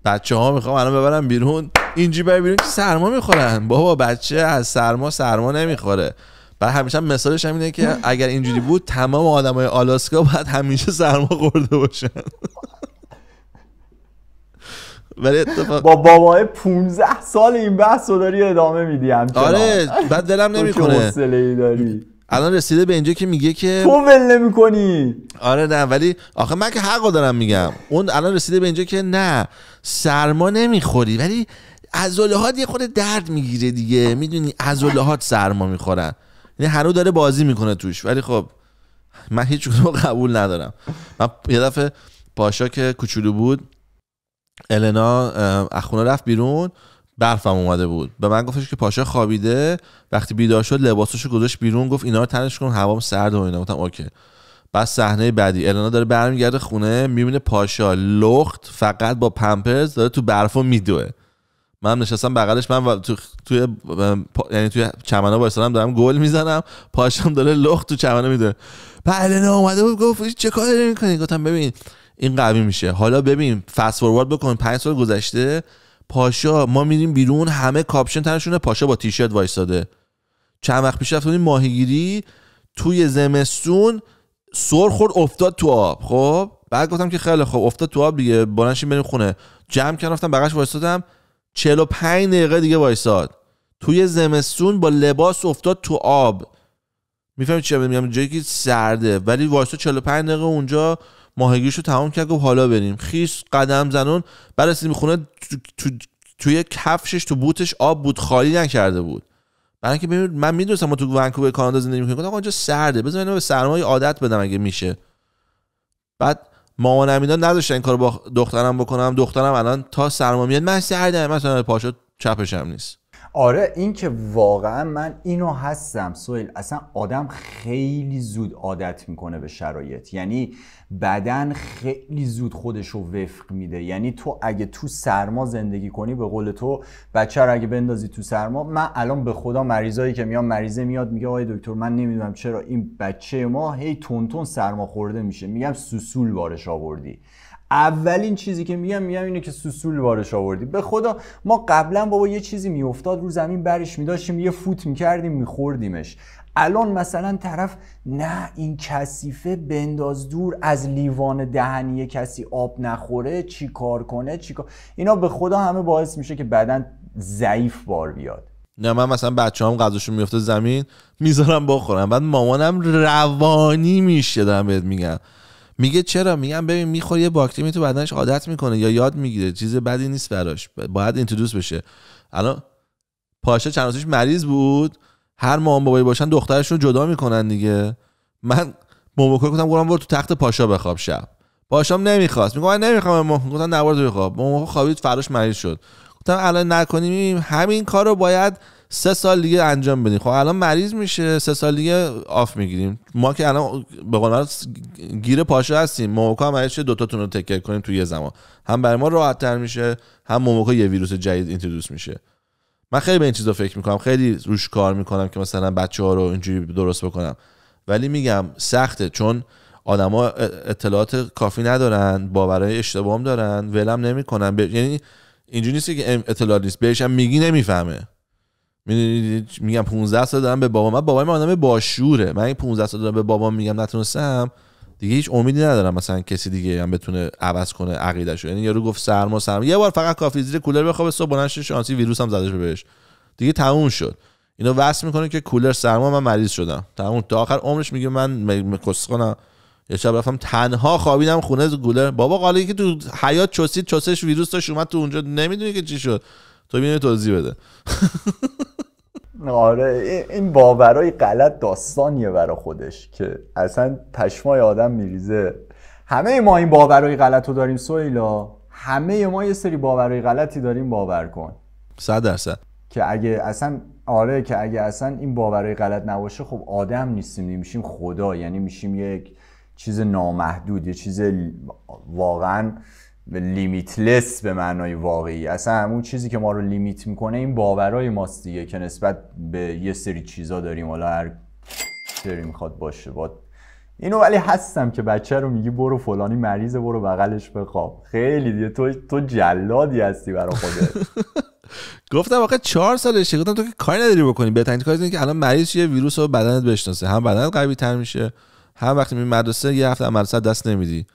S1: بچه ها می‌خوام الان ببرم بیرون. اینجی بر بیرون که سرما می‌خورن. بابا بچه از سرما سرما نمی‌خوره. بعد همیشه مثالش هم اینه که اگر اینجوری بود تمام آدمای آلاسکا باید همیشه سرما خورده باشن.
S2: ولی اتفاق با بابای 15 سال این بحث رو داری ادامه میدی
S1: آره بعد دلم نمی‌کنه.
S2: داری؟
S1: الان رسیده به اینجا که میگه که
S2: تو ول نمی‌کنی.
S1: آره نه ولی آخه من که حق دارم میگم. اون الان رسیده به اینجا که نه سرما نمی‌خوری. ولی عضلات یه خود درد می‌گیره دیگه. می‌دونی عضلات سرما می‌خورن. یعنی هنو داره بازی می‌کنه توش. ولی خب من هیچ قبول ندارم. من یه دفعه پاشا که کوچولو بود النا اخونه رفت بیرون برفم اومده بود. به من گفتش که پاشا خوابیده. وقتی بیدار شد لباسشو گذاشت بیرون گفت اینا رو تنش کن هوام سرد و اینا. گفتم اوکی. بعد صحنه بعدی النا داره برمیگرده خونه می‌بینه پاشا لخت فقط با پمپرز داره تو برفو میدوه. من نشستم بغلش من تو توی یعنی توی چمنا وایسادم دارم گل می‌زنم پاشم داره لخت تو چمنا میده. بله اومده بود گفت چه کاری می‌کنی؟ گفتم ببین این قوی میشه. حالا ببین فست فوروارد بکن 5 سال گذشته پاشا ما میریم بیرون همه کاپشن تنشونه پاشا با تیشرت وایساده. چند وقت پیش رفتیم ماهیگیری توی زمستون سر خورد افتاد تو آب خب؟ بعد گفتم که خیلی خوب افتاد تو آب دیگه بلنشیم بریم خونه. جمع کردم رفتم بغلش وایسادم. 45 دقیقه دیگه وایساد. توی زمستون با لباس افتاد تو آب. می‌فهمی چی میگم؟ جایی که سرده. ولی وایساد 45 دقیقه اونجا ماهگیشو تمام کرد گفت حالا بریم. خیس قدم زنون. بعد رسیدیم خونه تو، تو، توی کفشش تو بوتش آب بود خالی نکرده بود. برای اینکه من می‌دونستم ما تو ونکوور کانادا زندگی می‌کنیم. گفتم اونجا سرده. بذار به سرمایه عادت بدم اگه میشه. بعد مامانم اینا نداشتن این کارو با دخترم بکنم. دخترم الان تا سرما میاد من سردم مثلا پاشو چپشم نیست.
S2: آره این که واقعا من اینو هستم سویل اصلا آدم خیلی زود عادت می‌کنه به شرایط. یعنی بدن خیلی زود خودش رو وفق میده. یعنی تو اگه تو سرما زندگی کنی به قول تو بچه رو اگه بندازی تو سرما من الان به خدا مریضایی که میان مریضه میاد میگه آقای دکتر من نمی‌دونم چرا این بچه ما هی تون سرما خورده میشه. میگم سوسول بارش آوردی. اولین چیزی که میگم میگم اینه که سوسول بارش آوردی. به خدا ما قبلا بابا یه چیزی میافتاد رو زمین برش میداشتیم یه فوت می‌کردیم میخوردیمش. الان مثلا طرف نه این کثیفه بنداز دور از لیوان دهنی کسی آب نخوره چی کار کنه چی کار اینا به خدا همه باعث میشه که بدن ضعیف بار بیاد.
S1: نه من مثلا بچه هم غذاشون میفته زمین می‌ذارم بخورم بعد مامانم روانی میشه دارم بهت میگم میگه چرا؟ میگم ببین می‌خوره یه باکتری تو بدنش عادت می‌کنه یا یاد می‌گیره چیز بدی نیست براش باید introduce بشه. الان پاشا چند روزش مریض بود؟ هر مامان بابایی باشن دخترشون جدا می‌کنن دیگه. من موموکو گفتم برو برو تو تخت پاشا بخواب شب. پاشام نمی‌خواست. میگم من نمی‌خوام. گفتم نوار تو بخواب. موموکو خوابید فرداش مریض شد. گفتم الان نکنیم. همین کار رو باید سه سال دیگه انجام بدیم. خب الان مریض میشه. سه سال دیگه off می‌گیریم. ما که الان به قول گیر پاشا هستیم. موموکا مریض شه دوتاتون رو تکر کنیم توی یه زمان. هم برای ما راحت تر میشه هم موموکا یه ویروس جدید اینترودوس میشه. من خیلی به این چیزا فکر می‌کنم خیلی روش کار می‌کنم که مثلا بچه ها رو اینجوری درست بکنم. ولی میگم سخته چون آدما اطلاعات کافی ندارن باورهای اشتباه دارن ولم نمی‌کنن. ب... یعنی اینجوری نیست که اطلاعات نیست. بهش هم میگی نمی‌فهمه. میگم 15 سال دارم به بابا من بابای من آدم باشوره. من این 15 سال دارم به بابام میگم نتونستم. دیگه هیچ امیدی ندارم مثلا کسی دیگه هم بتونه عوض کنه عقیدهشو. یعنی یارو گفت سرما سرما. یه بار فقط کافی زیر کولر بخوابه صبح بلند شانسی ویروس هم زده بهش. دیگه تموم شد. اینو وصل می‌کنه که کولر سرما من مریض شدم. تموم. تا آخر عمرش میگه من کنم یه شب رفتم تنها خوابیدم خونه گولر بابا قالی که تو حیات چسید چسش ویروس داشت اومد تو اونجا. نمی‌دونی که چی شد. تو بینی توضیح بده.
S2: آره این باورای غلط داستانیه برا خودش که اصلا پشمای آدم میریزه. همه ما این باورای غلط رو داریم سویلا. همه ما یه سری باورای غلطی داریم باور کن.
S1: صد درصد.
S2: که اگه اصلا آره که اگه اصلا این باورای غلط نباشه خب آدم نیستیم میشیم خدا. یعنی میشیم یک چیز نامحدود یه چیز واقعا لیمیتلس به معنای واقعی. اصلا همون چیزی که ما رو لیمیت می‌کنه این باورای ماست دیگه که نسبت به یه سری چیزا داریم. حالا هر سری می‌خواد باشه. با اینو ولی هستم که بچه رو میگی برو فلانی مریضه برو بغلش بخواب. خیلی دیگه تو تو جلادی هستی برا خودت.
S1: گفتم واقعا چهار سالشه. گفتم تو که کاری نداری بکنی. بهترین کار اینه که الان مریض یه ویروس رو بدنت بشناسه. هم بدنت قوی تر میشه هم وقتی می مدرسه یه هفته مدرسه دست نمیدی.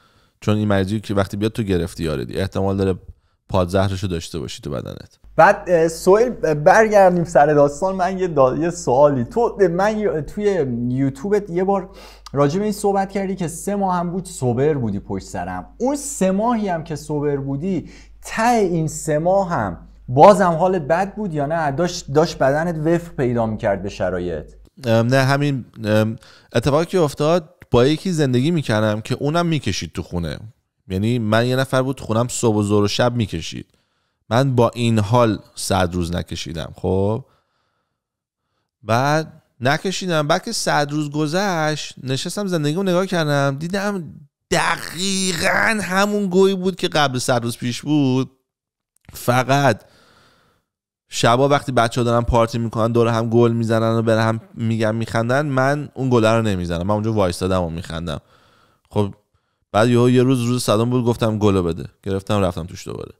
S1: چون این مریضی که وقتی بیاد تو گرفتی یاردی احتمال داره پادزهرشو داشته باشی تو بدنت.
S2: بعد سویل برگردیم سر داستان. من یه, یه سوالی. تو من توی یوتیوبت یه بار راجع به این صحبت کردی که سه ماه هم بود سوبر بودی پشت سرم. اون سه ماهی هم که سوبر بودی ته این سه ماه هم بازم حالت بد بود یا نه؟ داشت, داشت بدنت وفق پیدا می‌کرد به شرایط؟
S1: نه همین اتفاقی که افتاد با یکی زندگی می‌کردم که اونم می‌کشید تو خونه. یعنی من یه نفر بود خونم صبح و زور و شب می‌کشید. من با این حال صد روز نکشیدم خب؟ بعد نکشیدم. بعد که صد روز گذشت نشستم زندگی رو نگاه کردم دیدم دقیقا همون گویی بود که قبل صد روز پیش بود. فقط شبا وقتی بچه ها دارن پارتی می‌کنن دور هم گل می‌زنن و بره هم میگن میخندن من اون گله رو نمی‌زنم. من اونجا وایستادم و میخندم. خب بعد یه یه روز روز صدام بود گفتم گلو بده. گرفتم رفتم توش دوباره.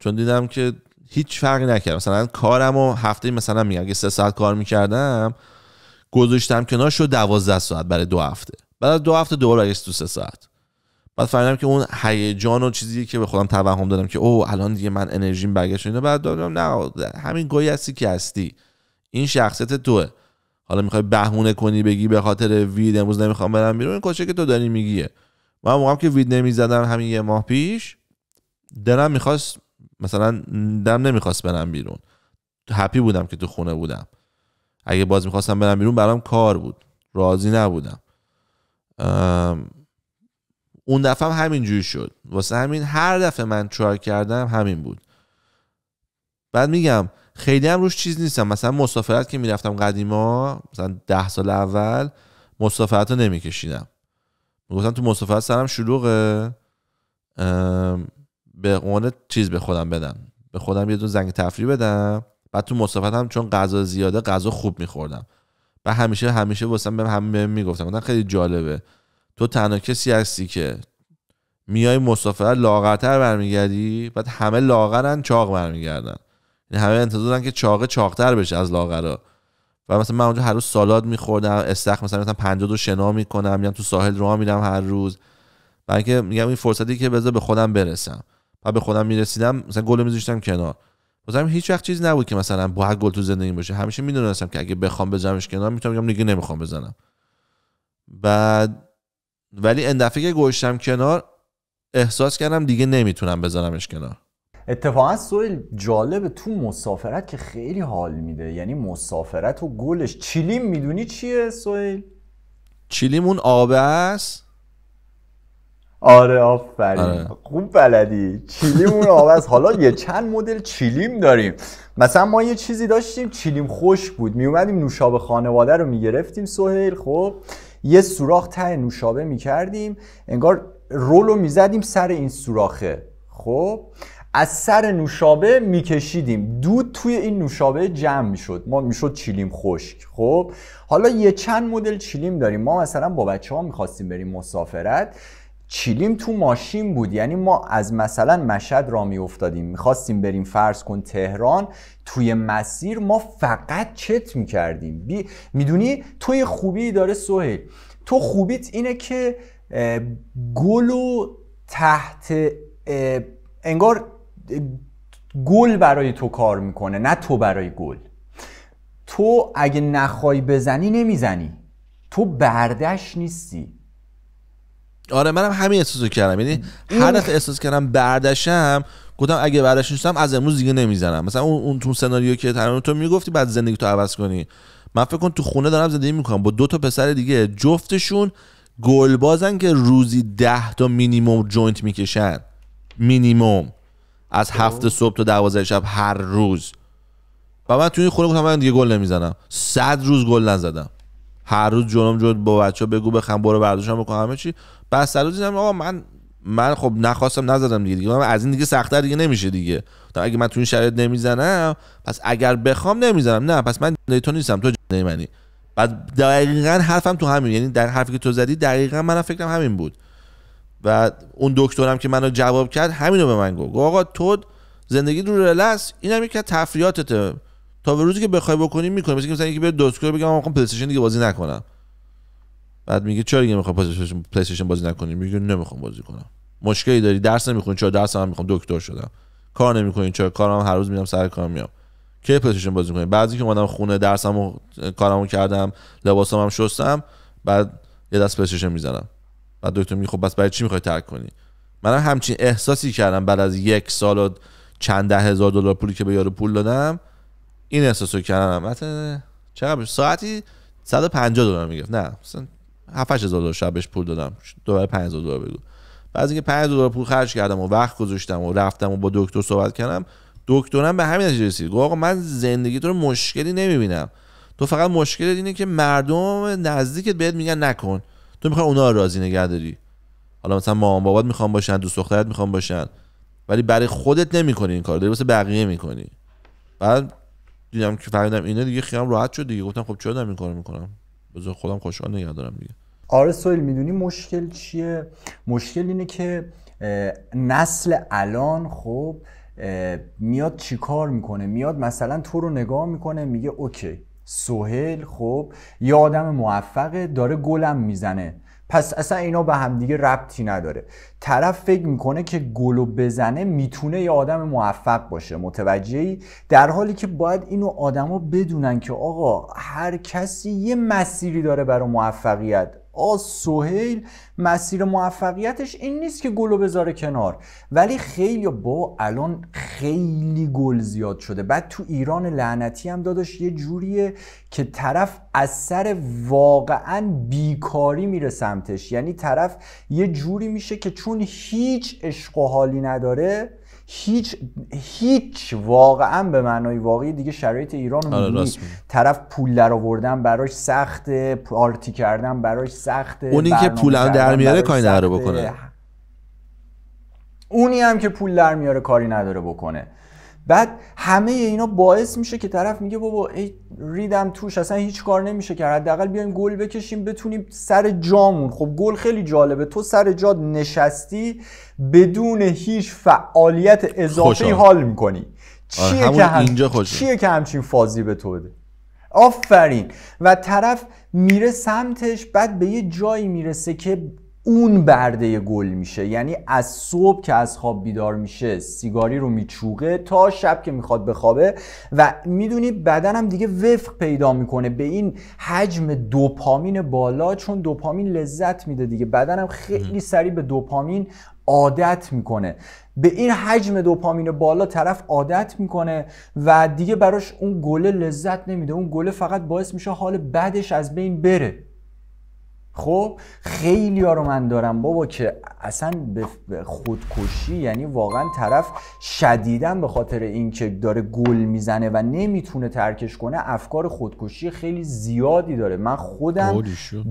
S1: چون دیدم که هیچ فرقی نکرد. مثلا کارم و هفته مثلا میگم اگه سه ساعت کار می‌کردم گذاشتم کنار شد دوازده ساعت برای دو هفته. بعد دو هفته دوباره برگشت تو سه ساعت. بعد فهمیدم که اون هیجان و چیزی که به خودم توهم دادم که او الان دیگه من انرژیم برگشت اینو بعد دادم نه همین گوی هستی که هستی. این شخصیت توه. حالا می‌خوای بهونه کنی بگی به خاطر وید امروز نمی‌خوام برم بیرون این کوچه که تو داری میگیه. من موقعم که وید نمی‌زدم همین یه ماه پیش دلم می‌خواست مثلا دلم نمی‌خواست برم بیرون. هپی بودم که تو خونه بودم. اگه باز می‌خواستم برم بیرون برام کار بود. راضی نبودم. اون دفعه هم همینجوری شد. واسه همین هر دفعه من ترای کردم همین بود. بعد میگم خیلی هم روش چیز نیستم. مثلا مسافرت که می‌رفتم قدیما مثلا ده سال اول مسافرت رو نمیکشیدم. می‌گفتم تو مسافرت سرم شلوغه. به عنوان چیز به خودم بدم. به خودم یه دو زنگ تفریح بدم. بعد تو مسافرت هم چون غذا زیاده غذا خوب میخوردم. و همیشه همیشه واسم به همه می‌گفتم خیلی جالبه. تو تنها کسی هستی که میای مسافرت لاغرتر برمیگردی بعد همه لاغرن چاق برمیگردن. یعنی همه انتظارن که چاقه چاقتر بشه از لاغرا. و مثلا من اونجا هر روز سالاد میخوردم استخ مثلا مثلا 52 شنا می‌کنم میام تو ساحل راه میرم هر روز. بلکه میگم این فرصتی که بذار به خودم برسم. و به خودم می‌رسیدم مثلا گل میذاشتم کنار. مثلا هیچ وقت چیز نبود که مثلا با گل تو زندگی باشه. همیشه می‌دونستم که اگه بخوام بزنمش کنار می‌تونم بگم دیگه نمی‌خوام بزنم. بعد ولی این دفعه که گوشتم کنار احساس کردم دیگه نمی‌تونم بذارمش کنار.
S2: اتفاقا سویل جالب تو مسافرت که خیلی حال میده. یعنی مسافرت و گلش. چیلیم می‌دونی چیه سویل؟
S1: چیلیم اون آبه است؟
S2: آره آفرین. آره. خوب بلدی. چیلیم اون آبه است. حالا یه چند مدل چیلیم داریم. مثلا ما یه چیزی داشتیم. چیلیم خوش بود. میومدیم نوشابه خانواده رو می‌گرفتیم سوهیل خب یه سوراخ ته نوشابه می‌کردیم انگار رولو می‌زدیم سر این سوراخه. خب از سر نوشابه میکشیدیم. دود توی این نوشابه جمع می‌شد. ما می‌شد چیلیم خشک. خب حالا یه چند مدل چیلیم داریم. ما مثلا با بچه ها می‌خواستیم بریم مسافرت. چیلیم تو ماشین بود. یعنی ما از مثلا مشهد را میافتادیم. می‌خواستیم بریم فرض کن تهران. توی مسیر ما فقط چت می‌کردیم. بی... می‌دونی؟ توی خوبی داره سوهل تو خوبیت اینه که گلو تحت انگار گل برای تو کار می‌کنه نه تو برای گل. تو اگه نخوای بزنی نمی‌زنی. تو بردش نیستی.
S1: آره منم همین احساسو کردم. یعنی هر دفعه احساس کردم بردشم گفتم اگه بردش نیستم از امروز دیگه نمی‌زنم. مثلا اون اون تو سناریو که ترانو تو می‌گفتی بعد زندگی تو عوض کنی. من فکر کن تو خونه دارم زندگی می‌کنم. با دو تا پسر دیگه جفتشون گل بازن که روزی ده تا minimum joint می‌کشن. مینیموم از هفت صبح تا دوازده شب هر روز. و من تو این خونه گفتم من دیگه گل نمی‌زنم. صد روز گل نزدم. هر روز جلوم جلو با بچه بگو بخم برو برداشتم بکن همه چی. روز دیدم آقا من من خب نخواستم نزدم دیگه. دیگه من از این دیگه سختتر دیگه نمیشه دیگه. تا اگه من تو این شرایط نمی‌زنم پس اگر بخوام نمی‌زنم. نه پس من تو نیستم تو جنه منی. بعد دقیقا حرفم تو همین. یعنی در حرفی که تو زدی دقیقا منم فکرم همین بود. و اون دکترم که منو جواب کرد همینو به من گفت. آقا تو زندگی رو رلس اینم یکی از تفریحاتته. تا به روزی که بخوای بکنی می‌کنی. مثلا مثلا یکی به دکتر بگم من پلی دیگه بازی نکنم. بعد میگه چرا دیگه می‌خوای پلی بازی نکنی؟ میگه نمی‌خوام بازی کنم. مشکلی داری. درس نمی‌خونی. چرا درس هم می‌خوام؟ دکتر شدم. کار نمی‌کنی. چرا؟ کارم هر روز میرم سر کار میام کی پلی بازی کنی بعضی که اومدم خونه درسمو کارمو کردم لباسامو هم شستم بعد یه دست پلی می‌زنم. بعد دکتر میگه خب بس برای چی می‌خوای ترک کنی؟ منم همچین احساسی کردم بعد از یک سال و چند ده هزار دلار پولی که به یارو پول دادم این احساسو کردم. مثلا چقدر؟ ساعتی 150 دلار می‌گرفت. نه مثلا 7 هزار دلار شبش پول دادم. دوباره 5000 دلار بگو. بعد اینکه 5 دلار پول خرج کردم و وقت گذاشتم و رفتم و با دکتر صحبت کردم دکترم به همین نتیجه رسید. گفت آقا من زندگی تو رو مشکلی نمی‌بینم. تو فقط مشکل اینه که مردم نزدیکت بهت میگن نکن. تو می‌خوای اونا رو راضی نگه داری. حالا مثلا مامان بابات می‌خوان باشن دوست دخترت می‌خوان باشن. ولی برای خودت نمی‌کنی این کار داری واسه بقیه می‌کنی. بعد دیدم که فهمیدم اینه دیگه خیام راحت شد دیگه. گفتم خب چرا دارم این کارو می‌کنم؟ بذار خودم خوشحال نگه دارم دیگه.
S2: آره سویل می‌دونی مشکل چیه؟ مشکل اینه که نسل الان خب میاد چیکار می‌کنه؟ میاد مثلا تو رو نگاه می‌کنه میگه اوکی سوهل خب یه آدم موفقه داره گلم می‌زنه. پس اصلا اینا به همدیگه ربطی نداره. طرف فکر می‌کنه که گلو بزنه می‌تونه یه آدم موفق باشه متوجهی در حالی که باید اینو آدما بدونن که آقا هر کسی یه مسیری داره برای موفقیت. آ سهیل مسیر موفقیتش این نیست که گلو بذاره کنار. ولی خیلی با الان خیلی گل زیاد شده. بعد تو ایران لعنتی هم داداش یه جوریه که طرف از سر واقعا بیکاری میره سمتش. یعنی طرف یه جوری میشه که چون هیچ عشق و حالی نداره هیچ هیچ واقعا به معنای واقعی دیگه شرایط ایران رو آره طرف پول در آوردن براش سخته پارتی کردن براش سخته
S1: اونی که پول در میاره کاری نداره بکنه.
S2: اونی هم که پول در میاره کاری نداره بکنه. بعد همه اینا باعث میشه که طرف میگه بابا ای ریدم توش اصلا هیچ کار نمیشه کرد. حداقل بیایم گل بکشیم بتونیم سر جامون. خب گل خیلی جالبه. تو سر جا نشستی بدون هیچ فعالیت اضافی حال می‌کنی.
S1: چیه آره، که هم... اینجا
S2: چیه که همچین فازی به تو ده آفرین. و طرف میره سمتش بعد به یه جایی می‌رسه که اون برده گل میشه. یعنی از صبح که از خواب بیدار میشه سیگاری رو میچوقه تا شب که می‌خواد بخوابه. و می‌دونی بدنم دیگه وفق پیدا می‌کنه به این حجم دوپامین بالا چون دوپامین لذت میده دیگه. بدنم خیلی سریع به دوپامین عادت می‌کنه. به این حجم دوپامین بالا طرف عادت می‌کنه و دیگه براش اون گله لذت نمیده. اون گله فقط باعث میشه حال بدش از بین بره. خب خیلی ها رو من دارم. بابا که اصلا به خودکشی یعنی واقعا طرف شدیدن به خاطر اینکه داره گل می‌زنه و نمی‌تونه ترکش کنه افکار خودکشی خیلی زیادی داره. من خودم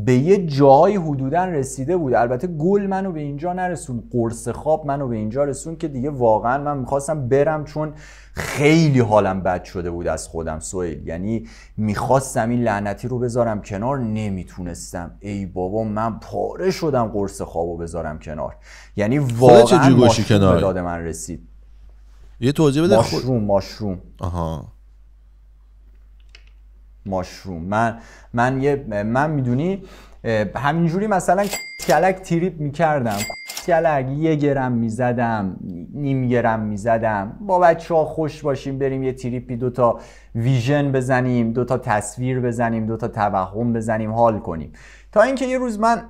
S2: به یه جایی حدودا رسیده بود. البته گل منو به اینجا نرسون قرص خواب منو به اینجا رسون که دیگه واقعا من می‌خواستم برم چون خیلی حالم بد شده بود از خودم سویل. یعنی می‌خواستم این لعنتی رو بذارم کنار نمی‌تونستم. ای بابا من پاره شدم قرص خوابو بذارم کنار. یعنی واقعا گوشی کنار داد من رسید.
S1: یه توضیح بده.
S2: ماشروم ماشروم.
S1: آها.
S2: ماشروم. من من یه من می‌دونی همینجوری مثلا کلک تریپ می‌کردم. کلک یه گرم می‌زدم نیم گرم می‌زدم. با بچه ها خوش باشیم بریم یه تریپی دوتا ویژن بزنیم دوتا تصویر بزنیم دوتا توهم بزنیم حال کنیم. تا اینکه یه روز من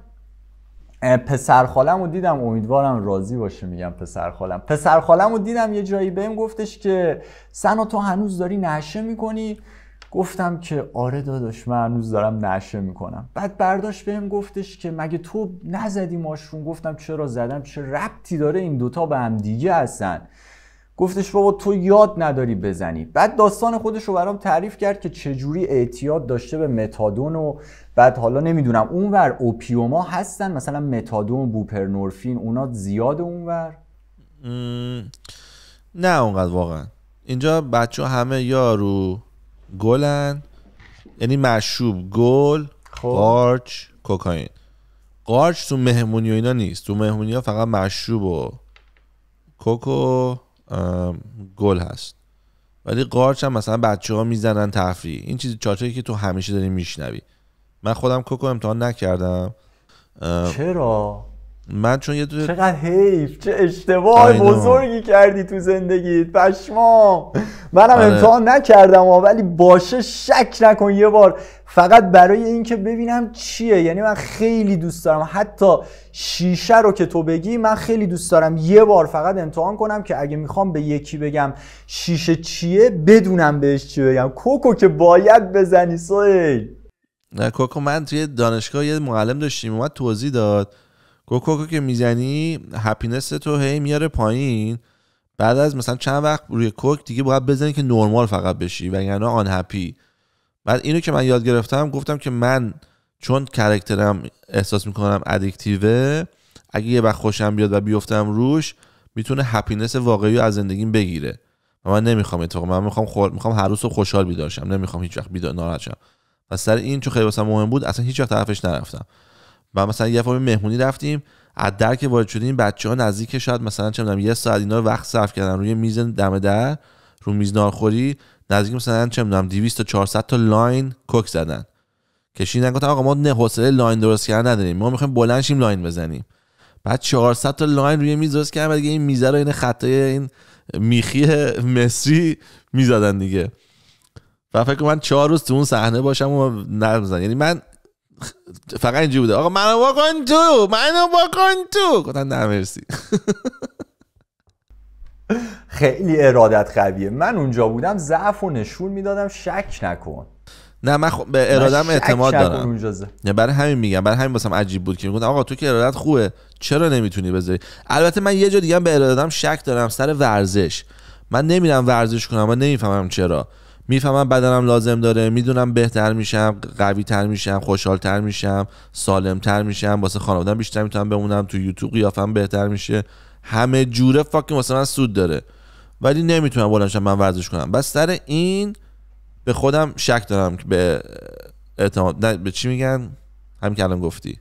S2: پسر خالم رو دیدم امیدوارم راضی باشه میگم پسر خالم پسر خالم رو دیدم یه جایی بهم گفتش که سنا تو هنوز داری نشه می‌کنی؟ گفتم که آره داداش من هنوز دارم نشه می‌کنم. بعد برداشت بهم گفتش که مگه تو نزدی ماشروم گفتم چرا زدم؟ چه ربطی داره؟ این دوتا به هم دیگه هستن. گفتش بابا تو یاد نداری بزنی. بعد داستان خودش رو برام تعریف کرد که چجوری اعتیاد داشته به متادون و بعد حالا نمی‌دونم اونور اوپیوما هستن مثلا متادون بوپرنورفین اونا زیاد اونور؟
S1: نه اونقدر واقعا. اینجا بچه همه یا رو گلن. یعنی مشروب گل
S2: خب.
S1: قارچ کوکائین. قارچ تو مهمونی و اینا نیست. تو مهمونی ها فقط مشروب و کوکو ام، گل هست. ولی قارچ هم مثلا بچه ها می‌زنن تفریح. این چیز چاچایی که تو همیشه داری میشنوی. من خودم کوکو امتحان نکردم.
S2: چرا؟
S1: من چون یه دونه
S2: چقدر حیف چه اشتباه. بزرگی کردی تو زندگیت پشمام. منم
S1: آره.
S2: امتحان نکردم ولی باشه شک نکن یه بار. فقط برای اینکه ببینم چیه. یعنی من خیلی دوست دارم. حتی شیشه رو که تو بگی من خیلی دوست دارم. یه بار فقط امتحان کنم که اگه می‌خوام به یکی بگم شیشه چیه بدونم بهش چی بگم. کوکو که باید بزنی سویل.
S1: نه coke و من توی دانشگاه یه معلم داشتیم. اومد توضیح داد. coke و که می‌زنی happiness تو هی میاره پایین. بعد از مثلا چند وقت روی coke دیگه باید بزنی که نرمال فقط بشی وگرنه unhappy بعد اینو که من یاد گرفتم گفتم که من چون character م احساس می‌کنم addictive ه اگه یه وقت خوشم بیاد و بیفتم روش می‌تونه happiness واقعی از زندگیم بگیره. و من نمی‌خوام اتفاقا من می‌خوام خور... می‌خوام هر روز خوشحال بیدار شم نمی‌خوام هیچ وقت بیدار ناراحت شم. و سر این چون خیلی واسم مهم بود اصلا هیچ وقت طرفش نرفتم. و مثلا یه فرم مهمونی رفتیم از در که وارد شدیم بچه ها نزدیک شاید مثلا چه می‌دونم یه ساعت اینا رو وقت صرف کردن روی میز دم در رو میز ناهارخوری نزدیک مثلا چه می‌دونم 200 تا 400 تا line coke زدن. کشیدن گفتن آقا ما نه حوصله line درست کردن نداریم ما می‌خوایم بلند شیم line بزنیم. بعد 400 تا line روی میز درست کردن دیگه این میزه رو این خطای این میخی مصری می‌زدن دیگه. و فکر من چهار روز تو اون صحنه باشم و نرم یعنی من فقط اینجوری بوده. آقا منو بکن تو منو بکن تو. گفتن نه مرسی.
S2: خیلی ارادت قویه. من اونجا بودم ضعف و نشون می‌دادم شک نکن.
S1: نه من خب به ارادم اعتماد دارم. نه برای همین میگم برای همین واسم عجیب بود که میگن آقا تو که ارادت خوبه چرا نمی‌تونی بذاری؟ البته من یه جا دیگه به ارادتم شک دارم سر ورزش. من نمیرم ورزش کنم و نمی‌فهمم چرا. می‌فهمم بدنم لازم داره می‌دونم بهتر میشم قوی تر میشم خوشحال تر میشم سالم تر میشم واسه خانوادم بیشتر می‌تونم بمونم تو یوتیوب قیافم بهتر میشه. همه جوره فاکین واسه من سود داره. ولی نمی‌تونم بلند من ورزش کنم. بس سر این به خودم شک دارم که به اعتماد نه به چی میگن؟ همین که الان گفتی.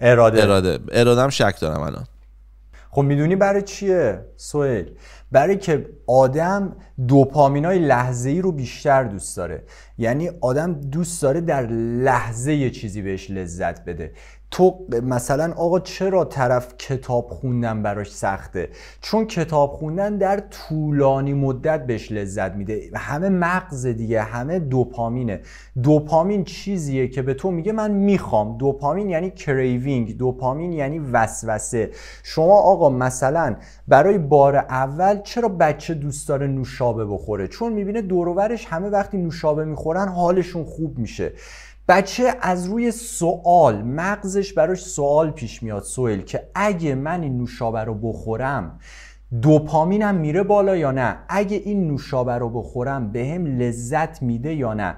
S2: اراده.
S1: اراده. ارادم شک دارم الان.
S2: خب می‌دونی برای چیه؟ سوئل برای که آدم دوپامینای لحظه ای رو بیشتر دوست داره. یعنی آدم دوست داره در لحظه یه چیزی بهش لذت بده. تو مثلا آقا چرا طرف کتاب خوندن براش سخته؟ چون کتاب خوندن در طولانی مدت بهش لذت میده. همه مغز دیگه همه دوپامینه. دوپامین چیزیه که به تو میگه من می‌خوام. دوپامین یعنی کریوینگ دوپامین یعنی وسوسه. شما آقا مثلا برای بار اول چرا بچه دوست داره نوشابه بخوره؟ چون می‌بینه دوروورش همه وقتی نوشابه می‌خورن حالشون خوب میشه. بچه از روی سوال مغزش براش سوال پیش میاد سوال که اگه من این نوشابه رو بخورم دوپامینم میره بالا یا نه؟ اگه این نوشابه رو بخورم به هم لذت میده یا نه؟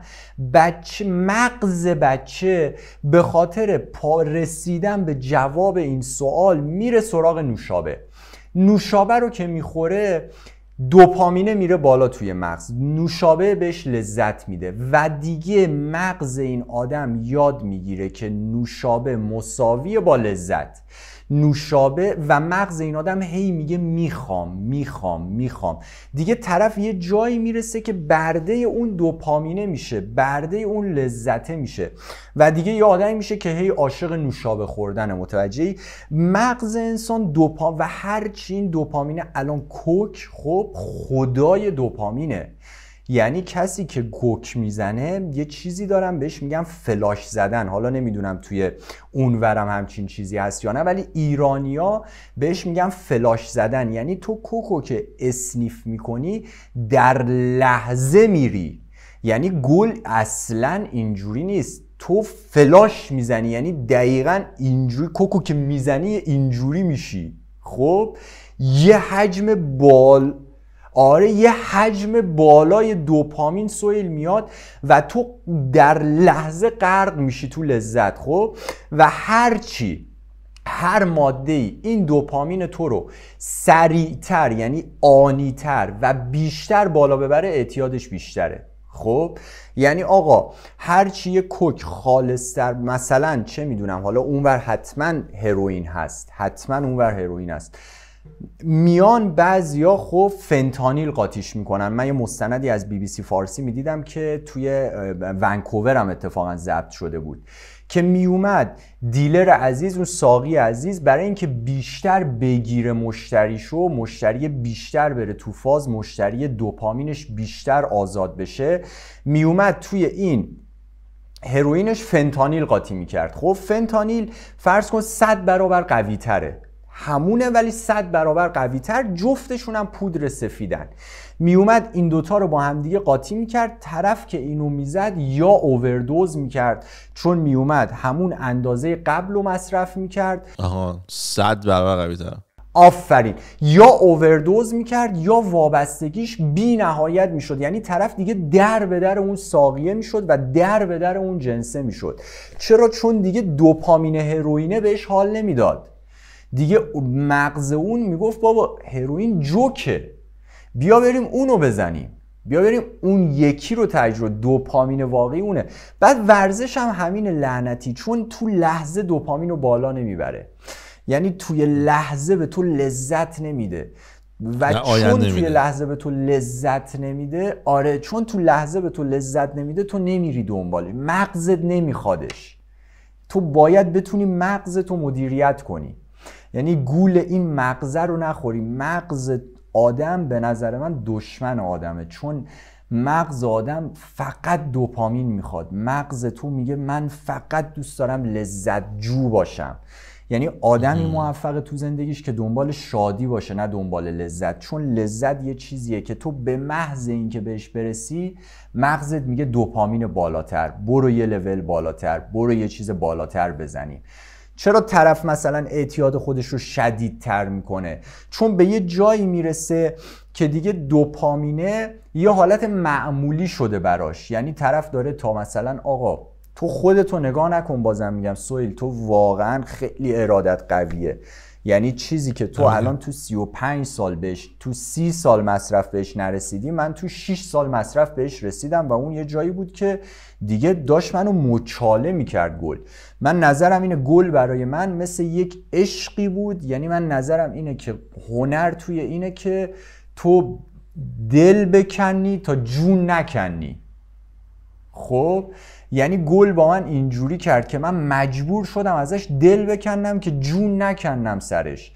S2: بچه مغز بچه به خاطر پا رسیدن به جواب این سوال میره سراغ نوشابه. نوشابه رو که می‌خوره دوپامینه میره بالا توی مغز. نوشابه بهش لذت میده و دیگه مغز این آدم یاد می‌گیره که نوشابه مساویه با لذت. نوشابه و مغز این آدم هی میگه می‌خوام می‌خوام می‌خوام. دیگه طرف یه جایی می‌رسه که برده اون دوپامینه میشه برده اون لذته میشه و دیگه یه آدمی میشه که هی عاشق نوشابه خوردن متوجهی؟ مغز انسان دوپام و هر چی این دوپامینه الان کوک خب خدای دوپامینه. یعنی کسی که کوک می‌زنه یه چیزی دارم بهش میگم فلاش زدن. حالا نمی‌دونم توی اونورم همچین چیزی هست یا نه ولی ایرانیا بهش میگم فلاش زدن. یعنی تو کوکو که اسنیف می‌کنی در لحظه میری. یعنی گل اصلا اینجوری نیست. تو فلاش می‌زنی یعنی دقیقا اینجوری کوکو که می‌زنی اینجوری میشی. خب؟ یه حجم بال آره یه حجم بالای دوپامین سویل میاد و تو در لحظه غرق میشی تو لذت خب؟ و هرچی هر ماده ای این دوپامین تو رو سریعتر یعنی آنیتر و بیشتر بالا ببره اعتیادش بیشتره خب؟ یعنی آقا هرچی یه کوک خالصتر مثلا چه می‌دونم حالا اونور حتما هروئین هست حتما اونور هروئین هست. میان بعضیا خب فنتانیل قاطیش می‌کنن. من یه مستندی از بی بی سی فارسی می‌دیدم که توی ونکوور هم اتفاقا ضبط شده بود که میومد دیلر عزیز اون ساقی عزیز برای اینکه بیشتر بگیره مشتریشو مشتری بیشتر بره تو فاز مشتری دوپامینش بیشتر آزاد بشه میومد توی این هروئینش فنتانیل قاطی می‌کرد. خب فنتانیل فرض کن 100 برابر قوی تره همونه ولی صد برابر قوی تر جفتشون هم پودر سفیدن. میومد این دوتا رو با همدیگه قاطی می‌کرد. طرف که اینو می‌زد یا اووردوز می‌کرد. چون میومد همون اندازه قبل رو مصرف می‌کرد.
S1: آها صد برابر قوی تر
S2: آفرین. یا اووردوز می‌کرد یا وابستگیش بی نهایت می‌شد. یعنی طرف دیگه در به در اون ساقیه می‌شد و در به در اون جنسه می‌شد. چرا؟ چون دیگه دوپامین هروئینه بهش حال نمی‌داد. دیگه مغز اون می‌گفت بابا هروئین جوکه. بیا بریم اونو بزنیم. بیا بریم اون یکی رو تجربه دوپامین واقعی اونه. بعد ورزش هم همین لعنتی چون تو لحظه دوپامین رو بالا نمی‌بره. یعنی توی لحظه به تو لذت نمیده. و چون توی لحظه به تو لذت نمیده آره چون تو لحظه به تو لذت نمیده تو نمیری دنبالی. مغزت نمیخوادش. تو باید بتونی مغزتو مدیریت کنی. یعنی گول این مغزه رو نخوری. مغز آدم به نظر من دشمن آدمه. چون مغز آدم فقط دوپامین می‌خواد. مغز تو میگه من فقط دوست دارم لذت جو باشم. یعنی آدمی موفق تو زندگیش که دنبال شادی باشه نه دنبال لذت. چون لذت یه چیزیه که تو به محض اینکه بهش برسی مغزت میگه دوپامین بالاتر. برو یه لول بالاتر. برو یه چیز بالاتر بزنی. چرا طرف مثلا اعتیاد خودش رو شدیدتر می‌کنه؟ چون به یه جایی می‌رسه که دیگه دوپامینه یه حالت معمولی شده براش. یعنی طرف داره تا مثلا آقا تو خودتو نگاه نکن بازم میگم. سویل تو واقعا خیلی ارادت قویه. یعنی چیزی که تو الان تو 35 سال بهش تو 30 سال مصرف بهش نرسیدی من تو 6 سال مصرف بهش رسیدم و اون یه جایی بود که دیگه داشت منو مچاله می‌کرد گل. من نظرم اینه گل برای من مثل یک عشقی بود. یعنی من نظرم اینه که هنر توی اینه که تو دل بکنی تا جون نکنی. خب؟ یعنی گل با من اینجوری کرد که من مجبور شدم ازش دل بکنم که جون نکنم سرش.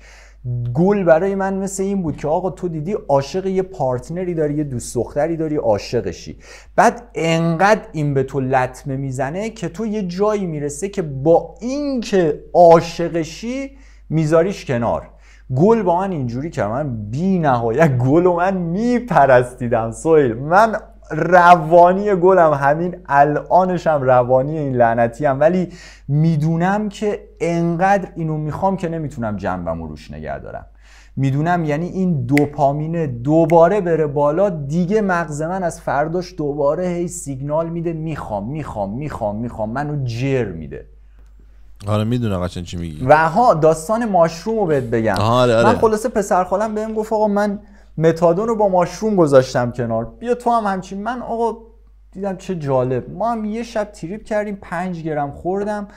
S2: گل برای من مثل این بود که آقا تو دیدی عاشق یه پارتنری داری یه دوست دختری داری عاشقشی. بعد انقدر این به تو لطمه می‌زنه که تو یه جایی می‌رسه که با اینکه عاشقشی میذاریش کنار. گل با من اینجوری که من بی نهایت گل و من میپرستیدم سویل. من روانی گلم همین الانشم روانی این لعنتی هم. ولی می‌دونم که انقدر اینو می‌خوام که نمی‌تونم جنبم و روش نگه دارم. می‌دونم یعنی این دوپامینه دوباره بره بالا دیگه مغز من از فرداش دوباره هی سیگنال میده. می‌خوام می‌خوام می‌خوام می‌خوام. منو جر میده.
S1: آره می‌دونم قشنگ چی میگی.
S2: و ها داستان ماشروم رو بهت بگم.
S1: آره آره.
S2: من خلاصه پسر خالم بهم گفت آقا من متادون رو با ماشروم گذاشتم کنار. بیا تو هم همچین. من آقا دیدم چه جالب. ما هم یه شب تریپ کردیم پنج گرم خوردم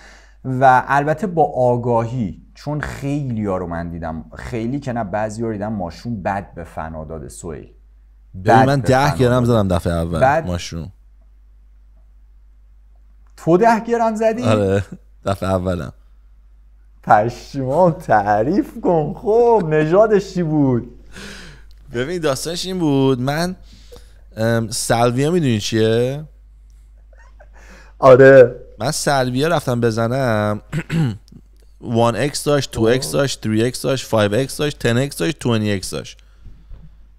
S2: و البته با آگاهی چون خیلی ها رو من دیدم. خیلی که نه بعضی رو دیدم ماشروم بد به فنا داده. سویل
S1: من ده گرم زدم دفعه اول بد... ماشروم.
S2: تو ده گرم زدی؟
S1: آره دفعه اولم.
S2: پشیمان تعریف کن. خب نژادش چی بود؟
S1: ببین داستانش این بود. من سلویا می‌دونی چیه؟
S2: آره.
S1: من سلویا رفتم بزنم. 1x داشت 2x داشت 3x داشت 5x داشت 10x داشت 20x داشت.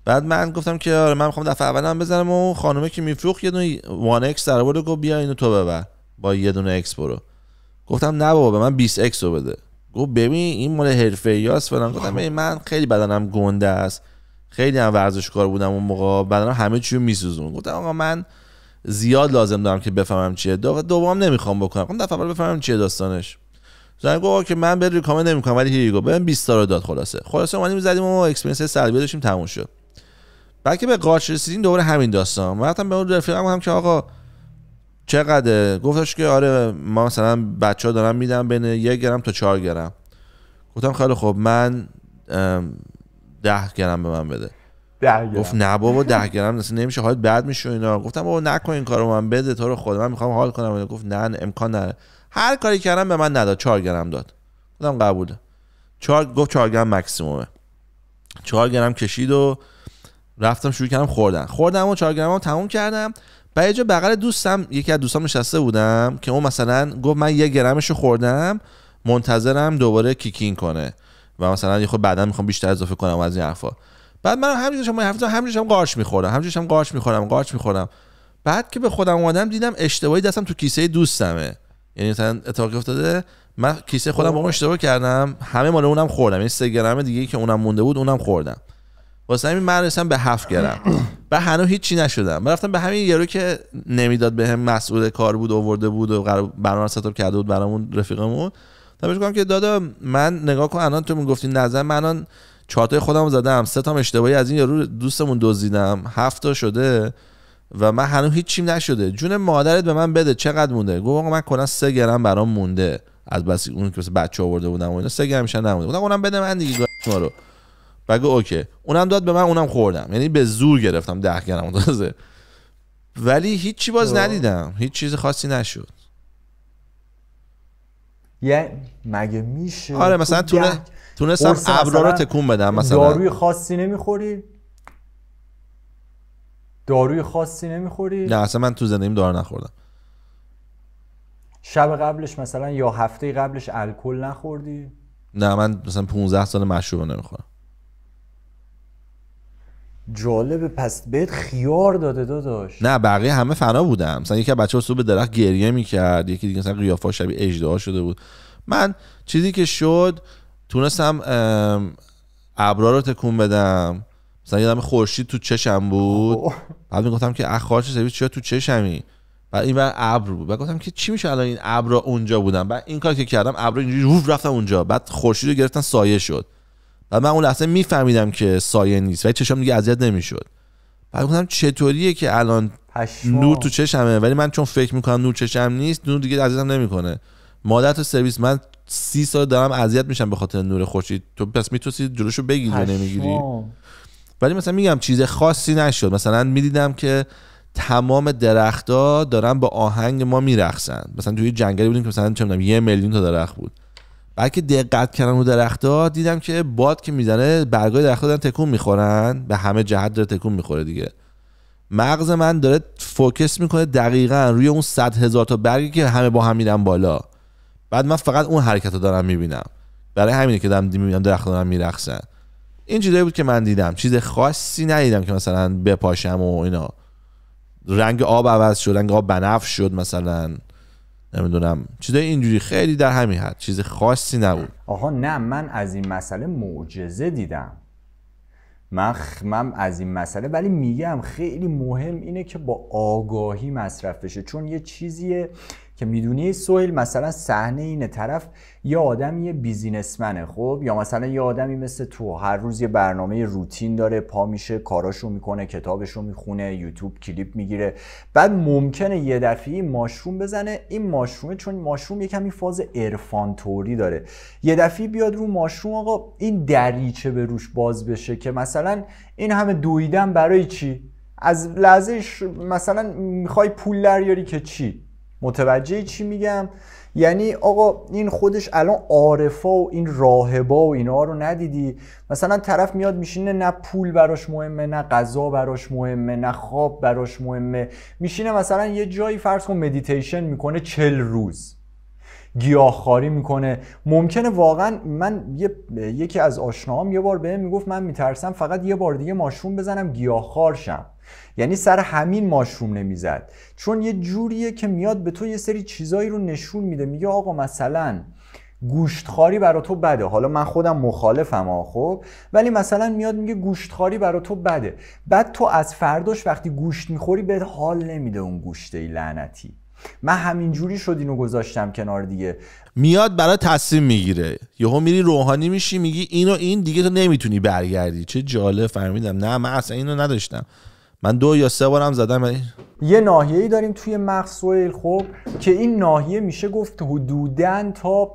S1: بعد من گفتم که آره من می‌خوام دفعه اولم بزنم و خانومه که میفروخت یه دونه 1 x در آورد گفت بیا اینو تو ببر. با یه دونه x برو. گفتم نه بابا به من 20 x رو بده. گفت ببین این مال حرفه‌ایاست فلان. گفتم من خیلی بدنم گنده است. خیلی هم ورزشکار بودم اون موقع. بدنم همه چی رو می‌سوزوند گفتم آقا من زیاد لازم دارم که بفهمم چیه. دو نمی‌خوام بکنم. گفتم دفعه بفهمم چیه داستانش. زنگ گفت که من به recommend نمی‌کنم ولی here you go. بهم 20 تا داد خلاصه. خلاصه اومدیم زدیم و experience سلبی داشتیم تموم شد. که به قارچ رسیدیم دوباره همین داستان. رفتم به اون رفیقم گفتم که آقا چقدره؟ گفتش که آره ما مثلا بچه ها دارم میدم بین یک گرم تا چهار گرم. گفتم خیلی خب من ده گرم به من بده.
S2: ده
S1: گفت نه بابا ده گرم اصلا نمیشه. حالت بد میشه اینا. گفتم بابا نکن این کارو من بده تو رو خود من می‌خوام حال کنم اینا. گفت نه امکان نداره. هر کاری کردم به من نداد. چهار گرم داد. گفتم قبوله. چهار گفت چهار گرم مکسیمومه. چهار گرم کشید و رفتم شروع کردم خوردن. خوردم و چهار گرم تموم کردم. بعد جا بغل دوستم یکی از دوستام نشسته بودم که اون مثلا گفت من یه گرمش رو خوردم منتظرم دوباره کیکین کنه. و مثلا یه خود بعدا می‌خوام بیشتر اضافه کنم از این حرفا. بعد من همینجوری حرف زدم، همینجوری داشتم قارچ میخوردم همینجوری داشتم قارچ میخوردم قارچ میخوردم بعد که به خودم اومدم دیدم اشتباهی دستم تو کیسه دوستمه. یعنی مثلا اتفاقی افتاده من کیسه خودم با اشتباه کردم همه مال اونم خوردم. یعنی سه گرم دیگه که اونم مونده بود اونم خوردم. واسه همین من رسیدم به هفت گرم. و هنوز هیچی نشدم. من رفتم به همین یارو که نمی‌داد به هم مسئول کار بود آورده بود و قرار برنامه ستاپ کرده بود برامون رفیقمون. تا بهش گفتم که دادا من نگاه کن الان تو می‌گفتی نظر من الان چارتای خودم زدم سه تا اشتباهی از این یارو دوستمون دزدیدم هفت تا شده و من هنوز هیچ چیم نشده. جون مادرت به من بده چقدر مونده؟ گفت آقا من کلا سه گرم برام مونده. از بس اون که بچه آورده بودم و اینا سه گرمش هم نمونده گفتم اونم بده من دیگه ما رو. بگو اوکی. اونم داد به من اونم خوردم. یعنی به زور گرفتم ده گرم. تازه ولی هیچی باز
S2: آه.
S1: ندیدم. هیچ چیز خاصی نشد.
S2: یه مگه میشه
S1: آره مثلا
S2: تو
S1: تونه تونستم ابرا رو تکون بدم مثلا.
S2: داروی خاصی نمی‌خوری؟ داروی خاصی نمی‌خوری؟
S1: نه اصلا من تو زندگیم دارو نخوردم.
S2: شب قبلش مثلا یا هفته قبلش الکل نخوردی؟
S1: نه من مثلا 15 سال مشروب نمی‌خورم.
S2: جالبه پس بهت خیار داده داداش.
S1: نه بقیه همه فنا بودم مثلا یکی بچه‌ها صبح به درخت گریه می‌کرد یکی دیگه مثلا قیافه شبیه اژدها شده بود. من چیزی که شد تونستم ابرا رو تکون بدم. مثلا یادم خورشید تو چشم بود. بعد می‌گفتم که اخ سرویس چرا تو چشمی؟ بعد این بر ابر بود. بعد گفتم که چی میشه الان این ابرا اونجا بودم بعد این کار که کردم ابرا اینجوری روف رفتم اونجا. بعد خورشید رو گرفتن سایه شد. بعد من اون لحظه میفهمیدم که سایه نیست ولی چشام دیگه اذیت نمی‌شد. بعد گفتم چطوریه که الان. نور تو چشمه؟ ولی من چون فکر می‌کنم نور چشم نیست نور دیگه اذیتم نمی‌کنه. مادر تو سرویس من سی سال دارم اذیت میشم به خاطر نور خورشید. تو پس می‌تونی جلوشو بگیری یا نمی‌گیری. ولی مثلا میگم چیز خاصی نشد. مثلا می‌دیدم که تمام درختها دارن با آهنگ ما میرقصن. مثلا توی جنگلی بودیم که مثلا چه یه میلیون تا درخت بود. بعد که دقت کردم رو درختها دیدم که باد که می‌زنه برگای درختها دارن تکون می‌خورن. به همه جهت داره تکون می‌خوره دیگه. مغز من داره فوکس می‌کنه دقیقا روی اون صد هزار تا برگی که همه با هم میرن بالا. بعد من فقط اون حرکت رو دارم می‌بینم. برای همینه که دارم می‌بینم درختها دارن میرقصن. این چیزایی بود که من دیدم. چیز خاصی ندیدم که مثلا بپاشم و اینا. رنگ آب عوض شد رنگ آب بنفش شد مثلا. نمی‌دونم. چیزای اینجوری. خیلی در همین حد. چیز خاصی نبود.
S2: آها نه من از این مسئله معجزه دیدم. من, خ- من از این مسئله ولی میگم خیلی مهم اینه که با آگاهی مصرف بشه. چون یه چیزیه که می‌دونی سویل مثلا صحنه اینه طرف یه آدمی بیزینسمنه خب؟ یا مثلا یه آدمی مثل تو هر روز یه برنامه روتین داره پا میشه کاراشو می‌کنه کتابشو می‌خونه یوتیوب کلیپ می‌گیره. بعد ممکنه یه دفعه ماشروم بزنه این ماشرومه چون ماشروم یه کمی فاز عرفان توری داره. یه دفعه بیاد رو ماشروم آقا این دریچه به روش باز بشه که مثلا این همه دویدن برای چی؟ از لحظه مثلا می‌خوای پول دریاری که چی؟ متوجه چی میگم؟ یعنی آقا این خودش الان عارفا و این راهبا و اینا رو ندیدی؟ مثلا طرف میاد میشینه نه پول براش مهمه نه غذا براش مهمه نه خواب براش مهمه. میشینه مثلا یه جایی فرض کن مدیتیشن می‌کنه چل روز. گیاهخواری می‌کنه. ممکنه واقعا من یکی از آشناهام یه بار بهم می‌گفت من میترسم فقط یه بار دیگه ماشروم بزنم گیاهخوار شم. یعنی سر همین ماشروم نمی‌زد. چون یه جوریه که میاد به تو یه سری چیزایی رو نشون میده. میگه آقا مثلا گوشتخاری برا تو بده. حالا من خودم مخالفم ها خب؟ ولی مثلا میاد میگه گوشتخاری برا تو بده. بعد تو از فرداش وقتی گوشت می‌خوری به حال نمیده اون گوشته لعنتی. من همینجوری شد اینو گذاشتم کنار دیگه.
S1: میاد برای تصمیم می‌گیره. یهو میری روحانی میشی میگی اینو این دیگه تو نمی‌تونی برگردی. چه جالب فهمیدم. نه من اصلا اینو نداشتم. من دو یا سه بارم زدم
S2: یه ناحیه‌ای داریم توی مغز خب که این ناحیه میشه گفت حدوداً تا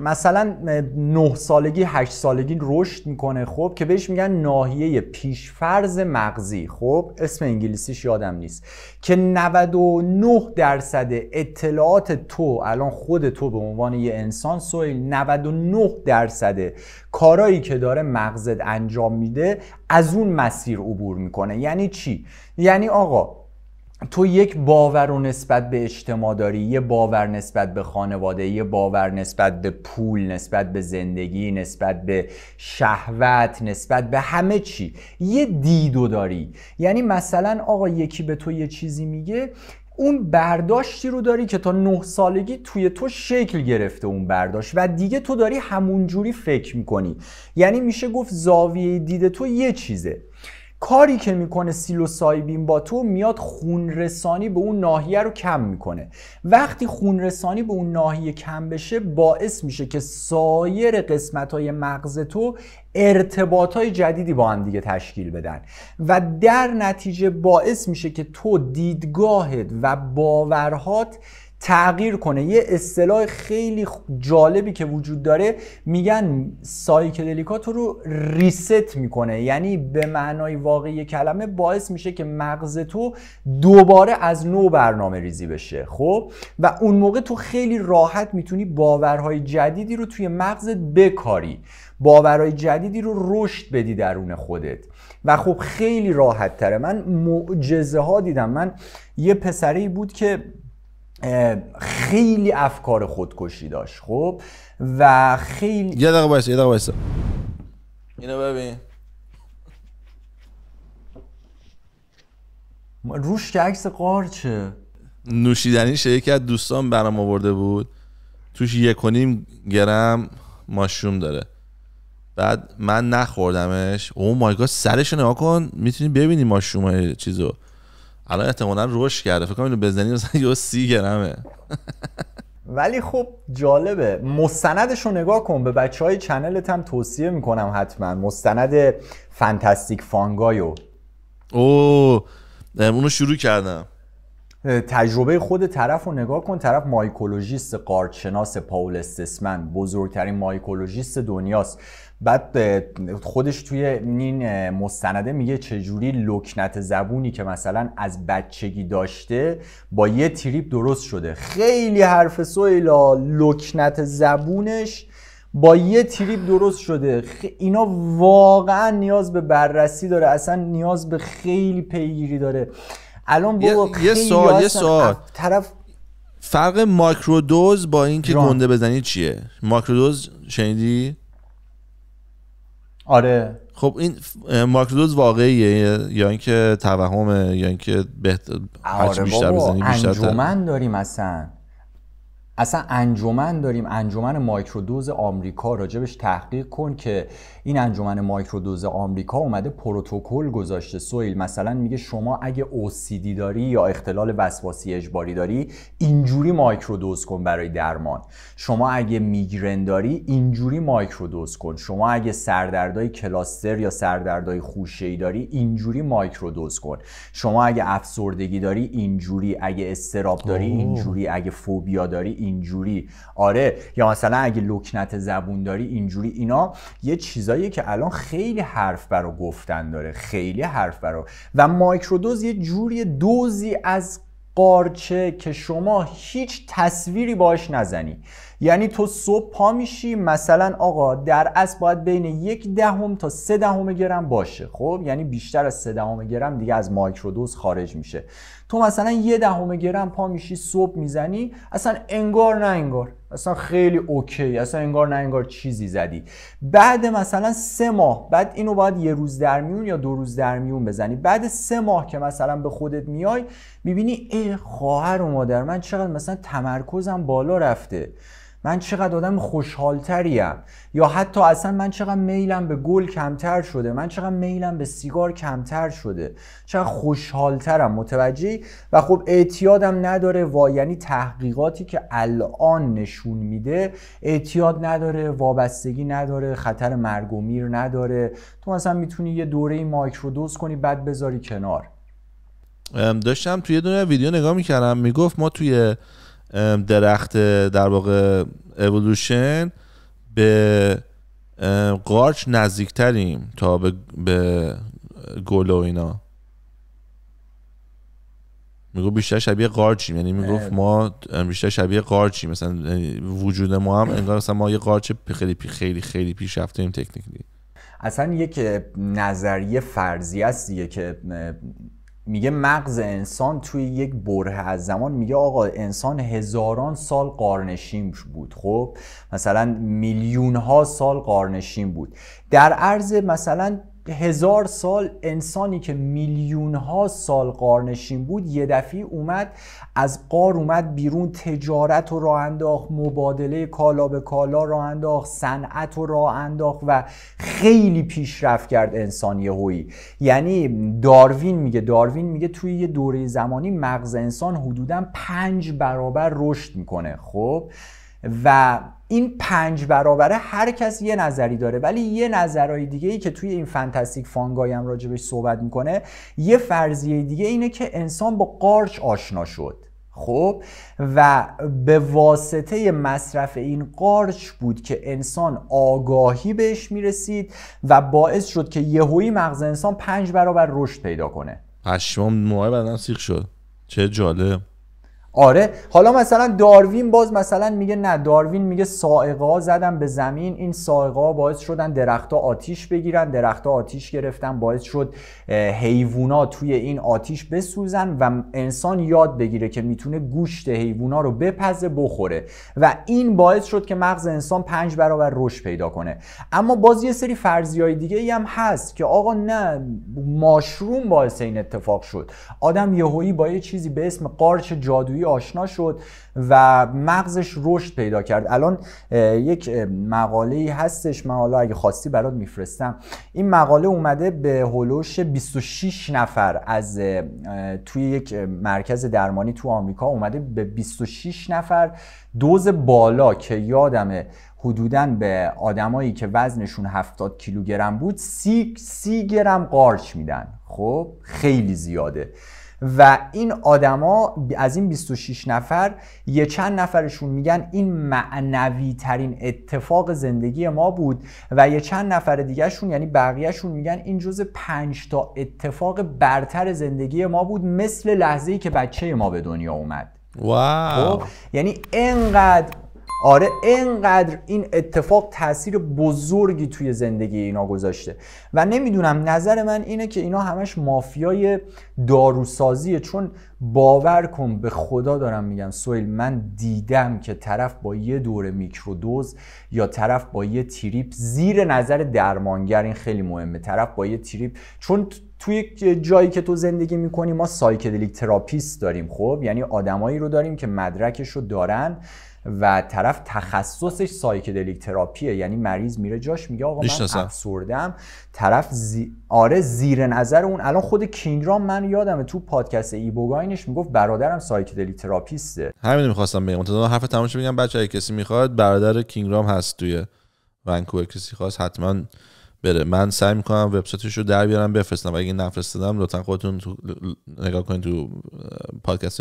S2: مثلا 9 سالگی 8 سالگی رشد می‌کنه خب که بهش میگن ناحیه پیشفرز مغزی. خب اسم انگلیسیش یادم نیست. که 99 درصد اطلاعات تو الان خود تو به عنوان یه انسان سویل 99 درصد کارایی که داره مغزت انجام میده از اون مسیر عبور می‌کنه. یعنی چی؟ یعنی آقا تو یک باور و نسبت به اجتماع داری یه باور نسبت به خانواده یه باور نسبت به پول نسبت به زندگی نسبت به شهوت نسبت به همه چی. یه دیدو داری. یعنی مثلا آقا یکی به تو یه چیزی میگه اون برداشتی رو داری که تا نه سالگی توی تو شکل گرفته اون برداشت و دیگه تو داری همونجوری فکر می‌کنی. یعنی میشه گفت زاویه دید تو یه چیزه. کاری که می‌کنه سایبین با تو میاد خونرسانی به اون ناحیه رو کم می‌کنه. وقتی خونرسانی به اون ناحیه کم بشه باعث میشه که سایر قسمت های مغز تو ارتباط های جدیدی با هم دیگه تشکیل بدن و در نتیجه باعث میشه که تو دیدگاهت و باورهات تغییر کنه. یه اصطلاح خیلی جالبی که وجود داره میگن سایکدلیکات رو ریست می‌کنه. یعنی به معنای واقعی کلمه باعث میشه که مغز تو دوباره از نو برنامه ریزی بشه خب؟ و اون موقع تو خیلی راحت می‌تونی باورهای جدیدی رو توی مغزت بکاری. باورهای جدیدی رو رشد بدی درون خودت. و خب خیلی راحت تره. من معجزه ها دیدم. من یه پسری بود که خیلی افکار خودکشی داشت خب؟ و خیلی
S1: یه دقیقه بایسته یه دقیقه بایسته اینو ببین.
S2: روش که عکس قارچه.
S1: نوشیدنیش یکی از دوستان برام آورده بود. توش یک و نیم گرم ماشروم داره. بعد من نخوردمش. او مای گاد سرش نگاه کن. می‌تونی ببینی ماشروم چیزو. الان احتمالا رشد کرده. فکر کنم اینو بزنی مثلا یه سی گرمه.
S2: ولی خب جالبه. مستندش رو نگاه کن. به بچه های channel ت هم توصیه می‌کنم حتما. مستند Fantastic Fungi و
S1: او اونو شروع کردم.
S2: تجربه خود طرف رو نگاه کن. طرف mycologist قارچشناس پاول استسمن بزرگترین mycologist دنیاست. بعد خودش توی این مستنده میگه چجوری لکنت زبونی که مثلا از بچگی داشته با یه تریپ درست شده. خیلی حرف سویلا لکنت زبونش با یه تریپ درست شده. اینا واقعا نیاز به بررسی داره اصلا نیاز به خیلی پیگیری داره. الان
S1: با یه سوال یه سوال.
S2: طرف
S1: فرق ماکرودوز با اینکه گنده بزنی چیه؟ ماکرودوز شنیدی؟
S2: آره.
S1: خب این ماکرودوز واقعیه یا اینکه توهمه یا اینکه بهتر
S2: آره بیشتر بزنی بیشتر انجمن داریم اصلا. اصلا انجمن داریم. انجمن microdose آمریکا راجبش تحقیق کن که این انجمن microdose آمریکا اومده پروتکل گذاشته. سویل مثلا میگه شما اگه OCD داری یا اختلال وسواسی اجباری داری اینجوری microdose کن برای درمان. شما اگه میگرن داری اینجوری microdose کن. شما اگه سردردای cluster یا سردردای خوشه‌ای داری اینجوری microdose کن. شما اگه افسردگی داری اینجوری. اگه استراب داری اینجوری. اگه فوبیا داری اینجوری. آره یا مثلا اگه لکنت زبون داری اینجوری. اینا یه چیزایی که الان خیلی حرف برا گفتن داره خیلی حرف برا. و مایکرودوز یه جوری دوزی از قارچه که شما هیچ تصویری باش نزنی. یعنی تو صبح پا میشی مثلا آقا در اصل باید بین یک دهم تا سه دهم گرم باشه. خب؟ یعنی بیشتر از سه دهم گرم دیگه از مایکرودوز خارج میشه. تو مثلا یه دهم گرم پا میشی صبح می‌زنی اصلا انگار نه انگار. اصلا خیلی اوکی اصلا انگار نه انگار چیزی زدی. بعد مثلا سه ماه بعد اینو باید یه روز در میون یا دو روز در میون بزنی. بعد سه ماه که مثلا به خودت میای می‌بینی ای خواهر و مادر من چقدر مثلا تمرکزم بالا رفته. من چقدر آدم خوشحالتریم. یا حتی اصلا من چقدر میلم به گل کمتر شده. من چقدر میلم به سیگار کمتر شده. چقدر خوشحالترم. متوجهی؟ و خب اعتیادم نداره. و یعنی تحقیقاتی که الان نشون میده اعتیاد نداره وابستگی نداره خطر مرگ و میر نداره. تو مثلا می‌تونی یه دوره مایکرودوز کنی بعد بذاری کنار.
S1: داشتم توی دونه ویدیو نگاه می‌کردم. می‌گفت ما توی درخت در واقع اولوشن به قارچ نزدیکتریم تا به, به گل و اینا. میگو بیشتر شبیه قارچیم یعنی می‌گفت ما بیشتر شبیه قارچیم. مثلا وجود ما هم انگار مثلا ما یه قارچ خیلی خیلی خیلی پیشرفته ایم تکنیکلی.
S2: اصلا یک نظریه فرضی است دیگه که میگه مغز انسان توی یک بره از زمان میگه آقا انسان هزاران سال قارنشین بود خب؟ مثلا میلیون ها سال قارنشین بود. در عرض مثلا هزار سال انسانی که میلیون ها سال قارنشین بود یه دفعه اومد از قار اومد بیرون تجارت رو راه انداخت مبادله کالا به کالا راه انداخت صنعت رو راه انداخت و خیلی پیشرفت کرد انسانی هویی. یعنی داروین میگه داروین میگه توی یه دوره زمانی مغز انسان حدودا پنج برابر رشد می‌کنه. خب؟ و این پنج برابره هر کس یه نظری داره. ولی یه نظرهای دیگه ای که توی این فانتاستیک فانگای هم راجبش صحبت می‌کنه یه فرضیه دیگه اینه که انسان با قارچ آشنا شد. خب؟ و به واسطه مصرف این قارچ بود که انسان آگاهی بهش می‌رسید و باعث شد که یهویی مغز انسان پنج برابر رشد پیدا کنه.
S1: پشمام موهای بدن سیخ شد. چه جالب.
S2: آره حالا مثلا داروین باز مثلا میگه نه داروین میگه سائقه ها زدن به زمین این سائقه ها باعث شدن درختها آتیش بگیرن درختها آتیش گرفتن باعث شد حیوونا توی این آتیش بسوزن و انسان یاد بگیره که می‌تونه گوشت حیوونا رو بپزه بخوره. و این باعث شد که مغز انسان پنج برابر رشد پیدا کنه. اما باز یه سری فرضی های دیگه ای هم هست که آقا نه ماشروم باعث این اتفاق شد. آدم یهویی با یه چیزی به اسم قارچ جادویی آشنا شد و مغزش رشد پیدا کرد. الان یک مقاله هستش. من حالا اگه خواستی برات میفرستم. این مقاله اومده به هولوش 26 نفر از توی یک مرکز درمانی تو آمریکا اومده به 26 نفر. دوز بالا که یادمه حدودا به آدمایی که وزنشون 70 کیلوگرم بود سی, سی گرم قارچ میدن. خب خیلی زیاده. و این آدما از این 26 نفر یه چند نفرشون میگن این معنوی ترین اتفاق زندگی ما بود و یه چند نفر دیگهشون یعنی بقیهشون میگن این جز پنج تا اتفاق برتر زندگی ما بود مثل لحظه ای که بچه ما به دنیا اومد
S1: واو
S2: خب؟ یعنی انقدر آره انقدر این اتفاق تاثیر بزرگی توی زندگی اینا گذاشته. و نمی‌دونم نظر من اینه که اینا همش مافیای داروسازیه. چون باور کن به خدا دارم میگم سویل من دیدم که طرف با یه دور microdose یا طرف با یه trip زیر نظر درمانگر این خیلی مهمه. طرف با یه trip چون توی جایی که تو زندگی می‌کنی ما psychedelic therapist داریم خب؟ یعنی آدمایی رو داریم که مدرکش رو دارن. و طرف تخصصش psychedelic therapy ه. یعنی مریض میره جاش میگه آقا من افسردم. طرف زی... آره زیر نظر اون. الان خود کینگرام من یادمه تو پادکست ibogaine ش می‌گفت برادرم psychedelic therapist ه.
S1: همین می‌خواستم بگم. منتظر حرف تموم شه بگم. بچه‌ها اگه کسی می‌خواد برادر کینگرام هست توی ونکوور. کسی خواست حتما بره. من سعی می‌کنم وبسایتش رو در بیارم بفرستم. اگه نفرستادم لطفا خودتون تو نگاه کنید تو پادکست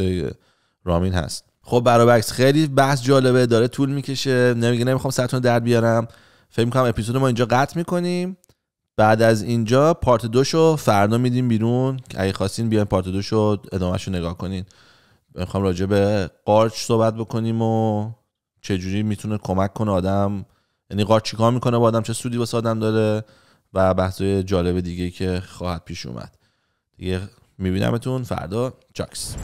S1: رامین هست. خب برابرعکس خیلی بحث جالبه داره طول می‌کشه. دیگه نمی‌خوام سرتون رو درد بیارم. فکر می‌کنم اپیزود ما اینجا قطع می‌کنیم. بعد از اینجا پارت دوشو فردا میدیم بیرون. اگه خواستین بیاین پارت دوشو رو نگاه کنین. می‌خوام راجع به قارچ صحبت بکنیم و چجوری می‌تونه کمک کنه آدم. یعنی قارچ چیکار می‌کنه با آدم؟ چه سودی واسه آدم داره؟ و بحثای جالب دیگه که خواهد پیش اومد. دیگه میبینمتون فردا. چاکس.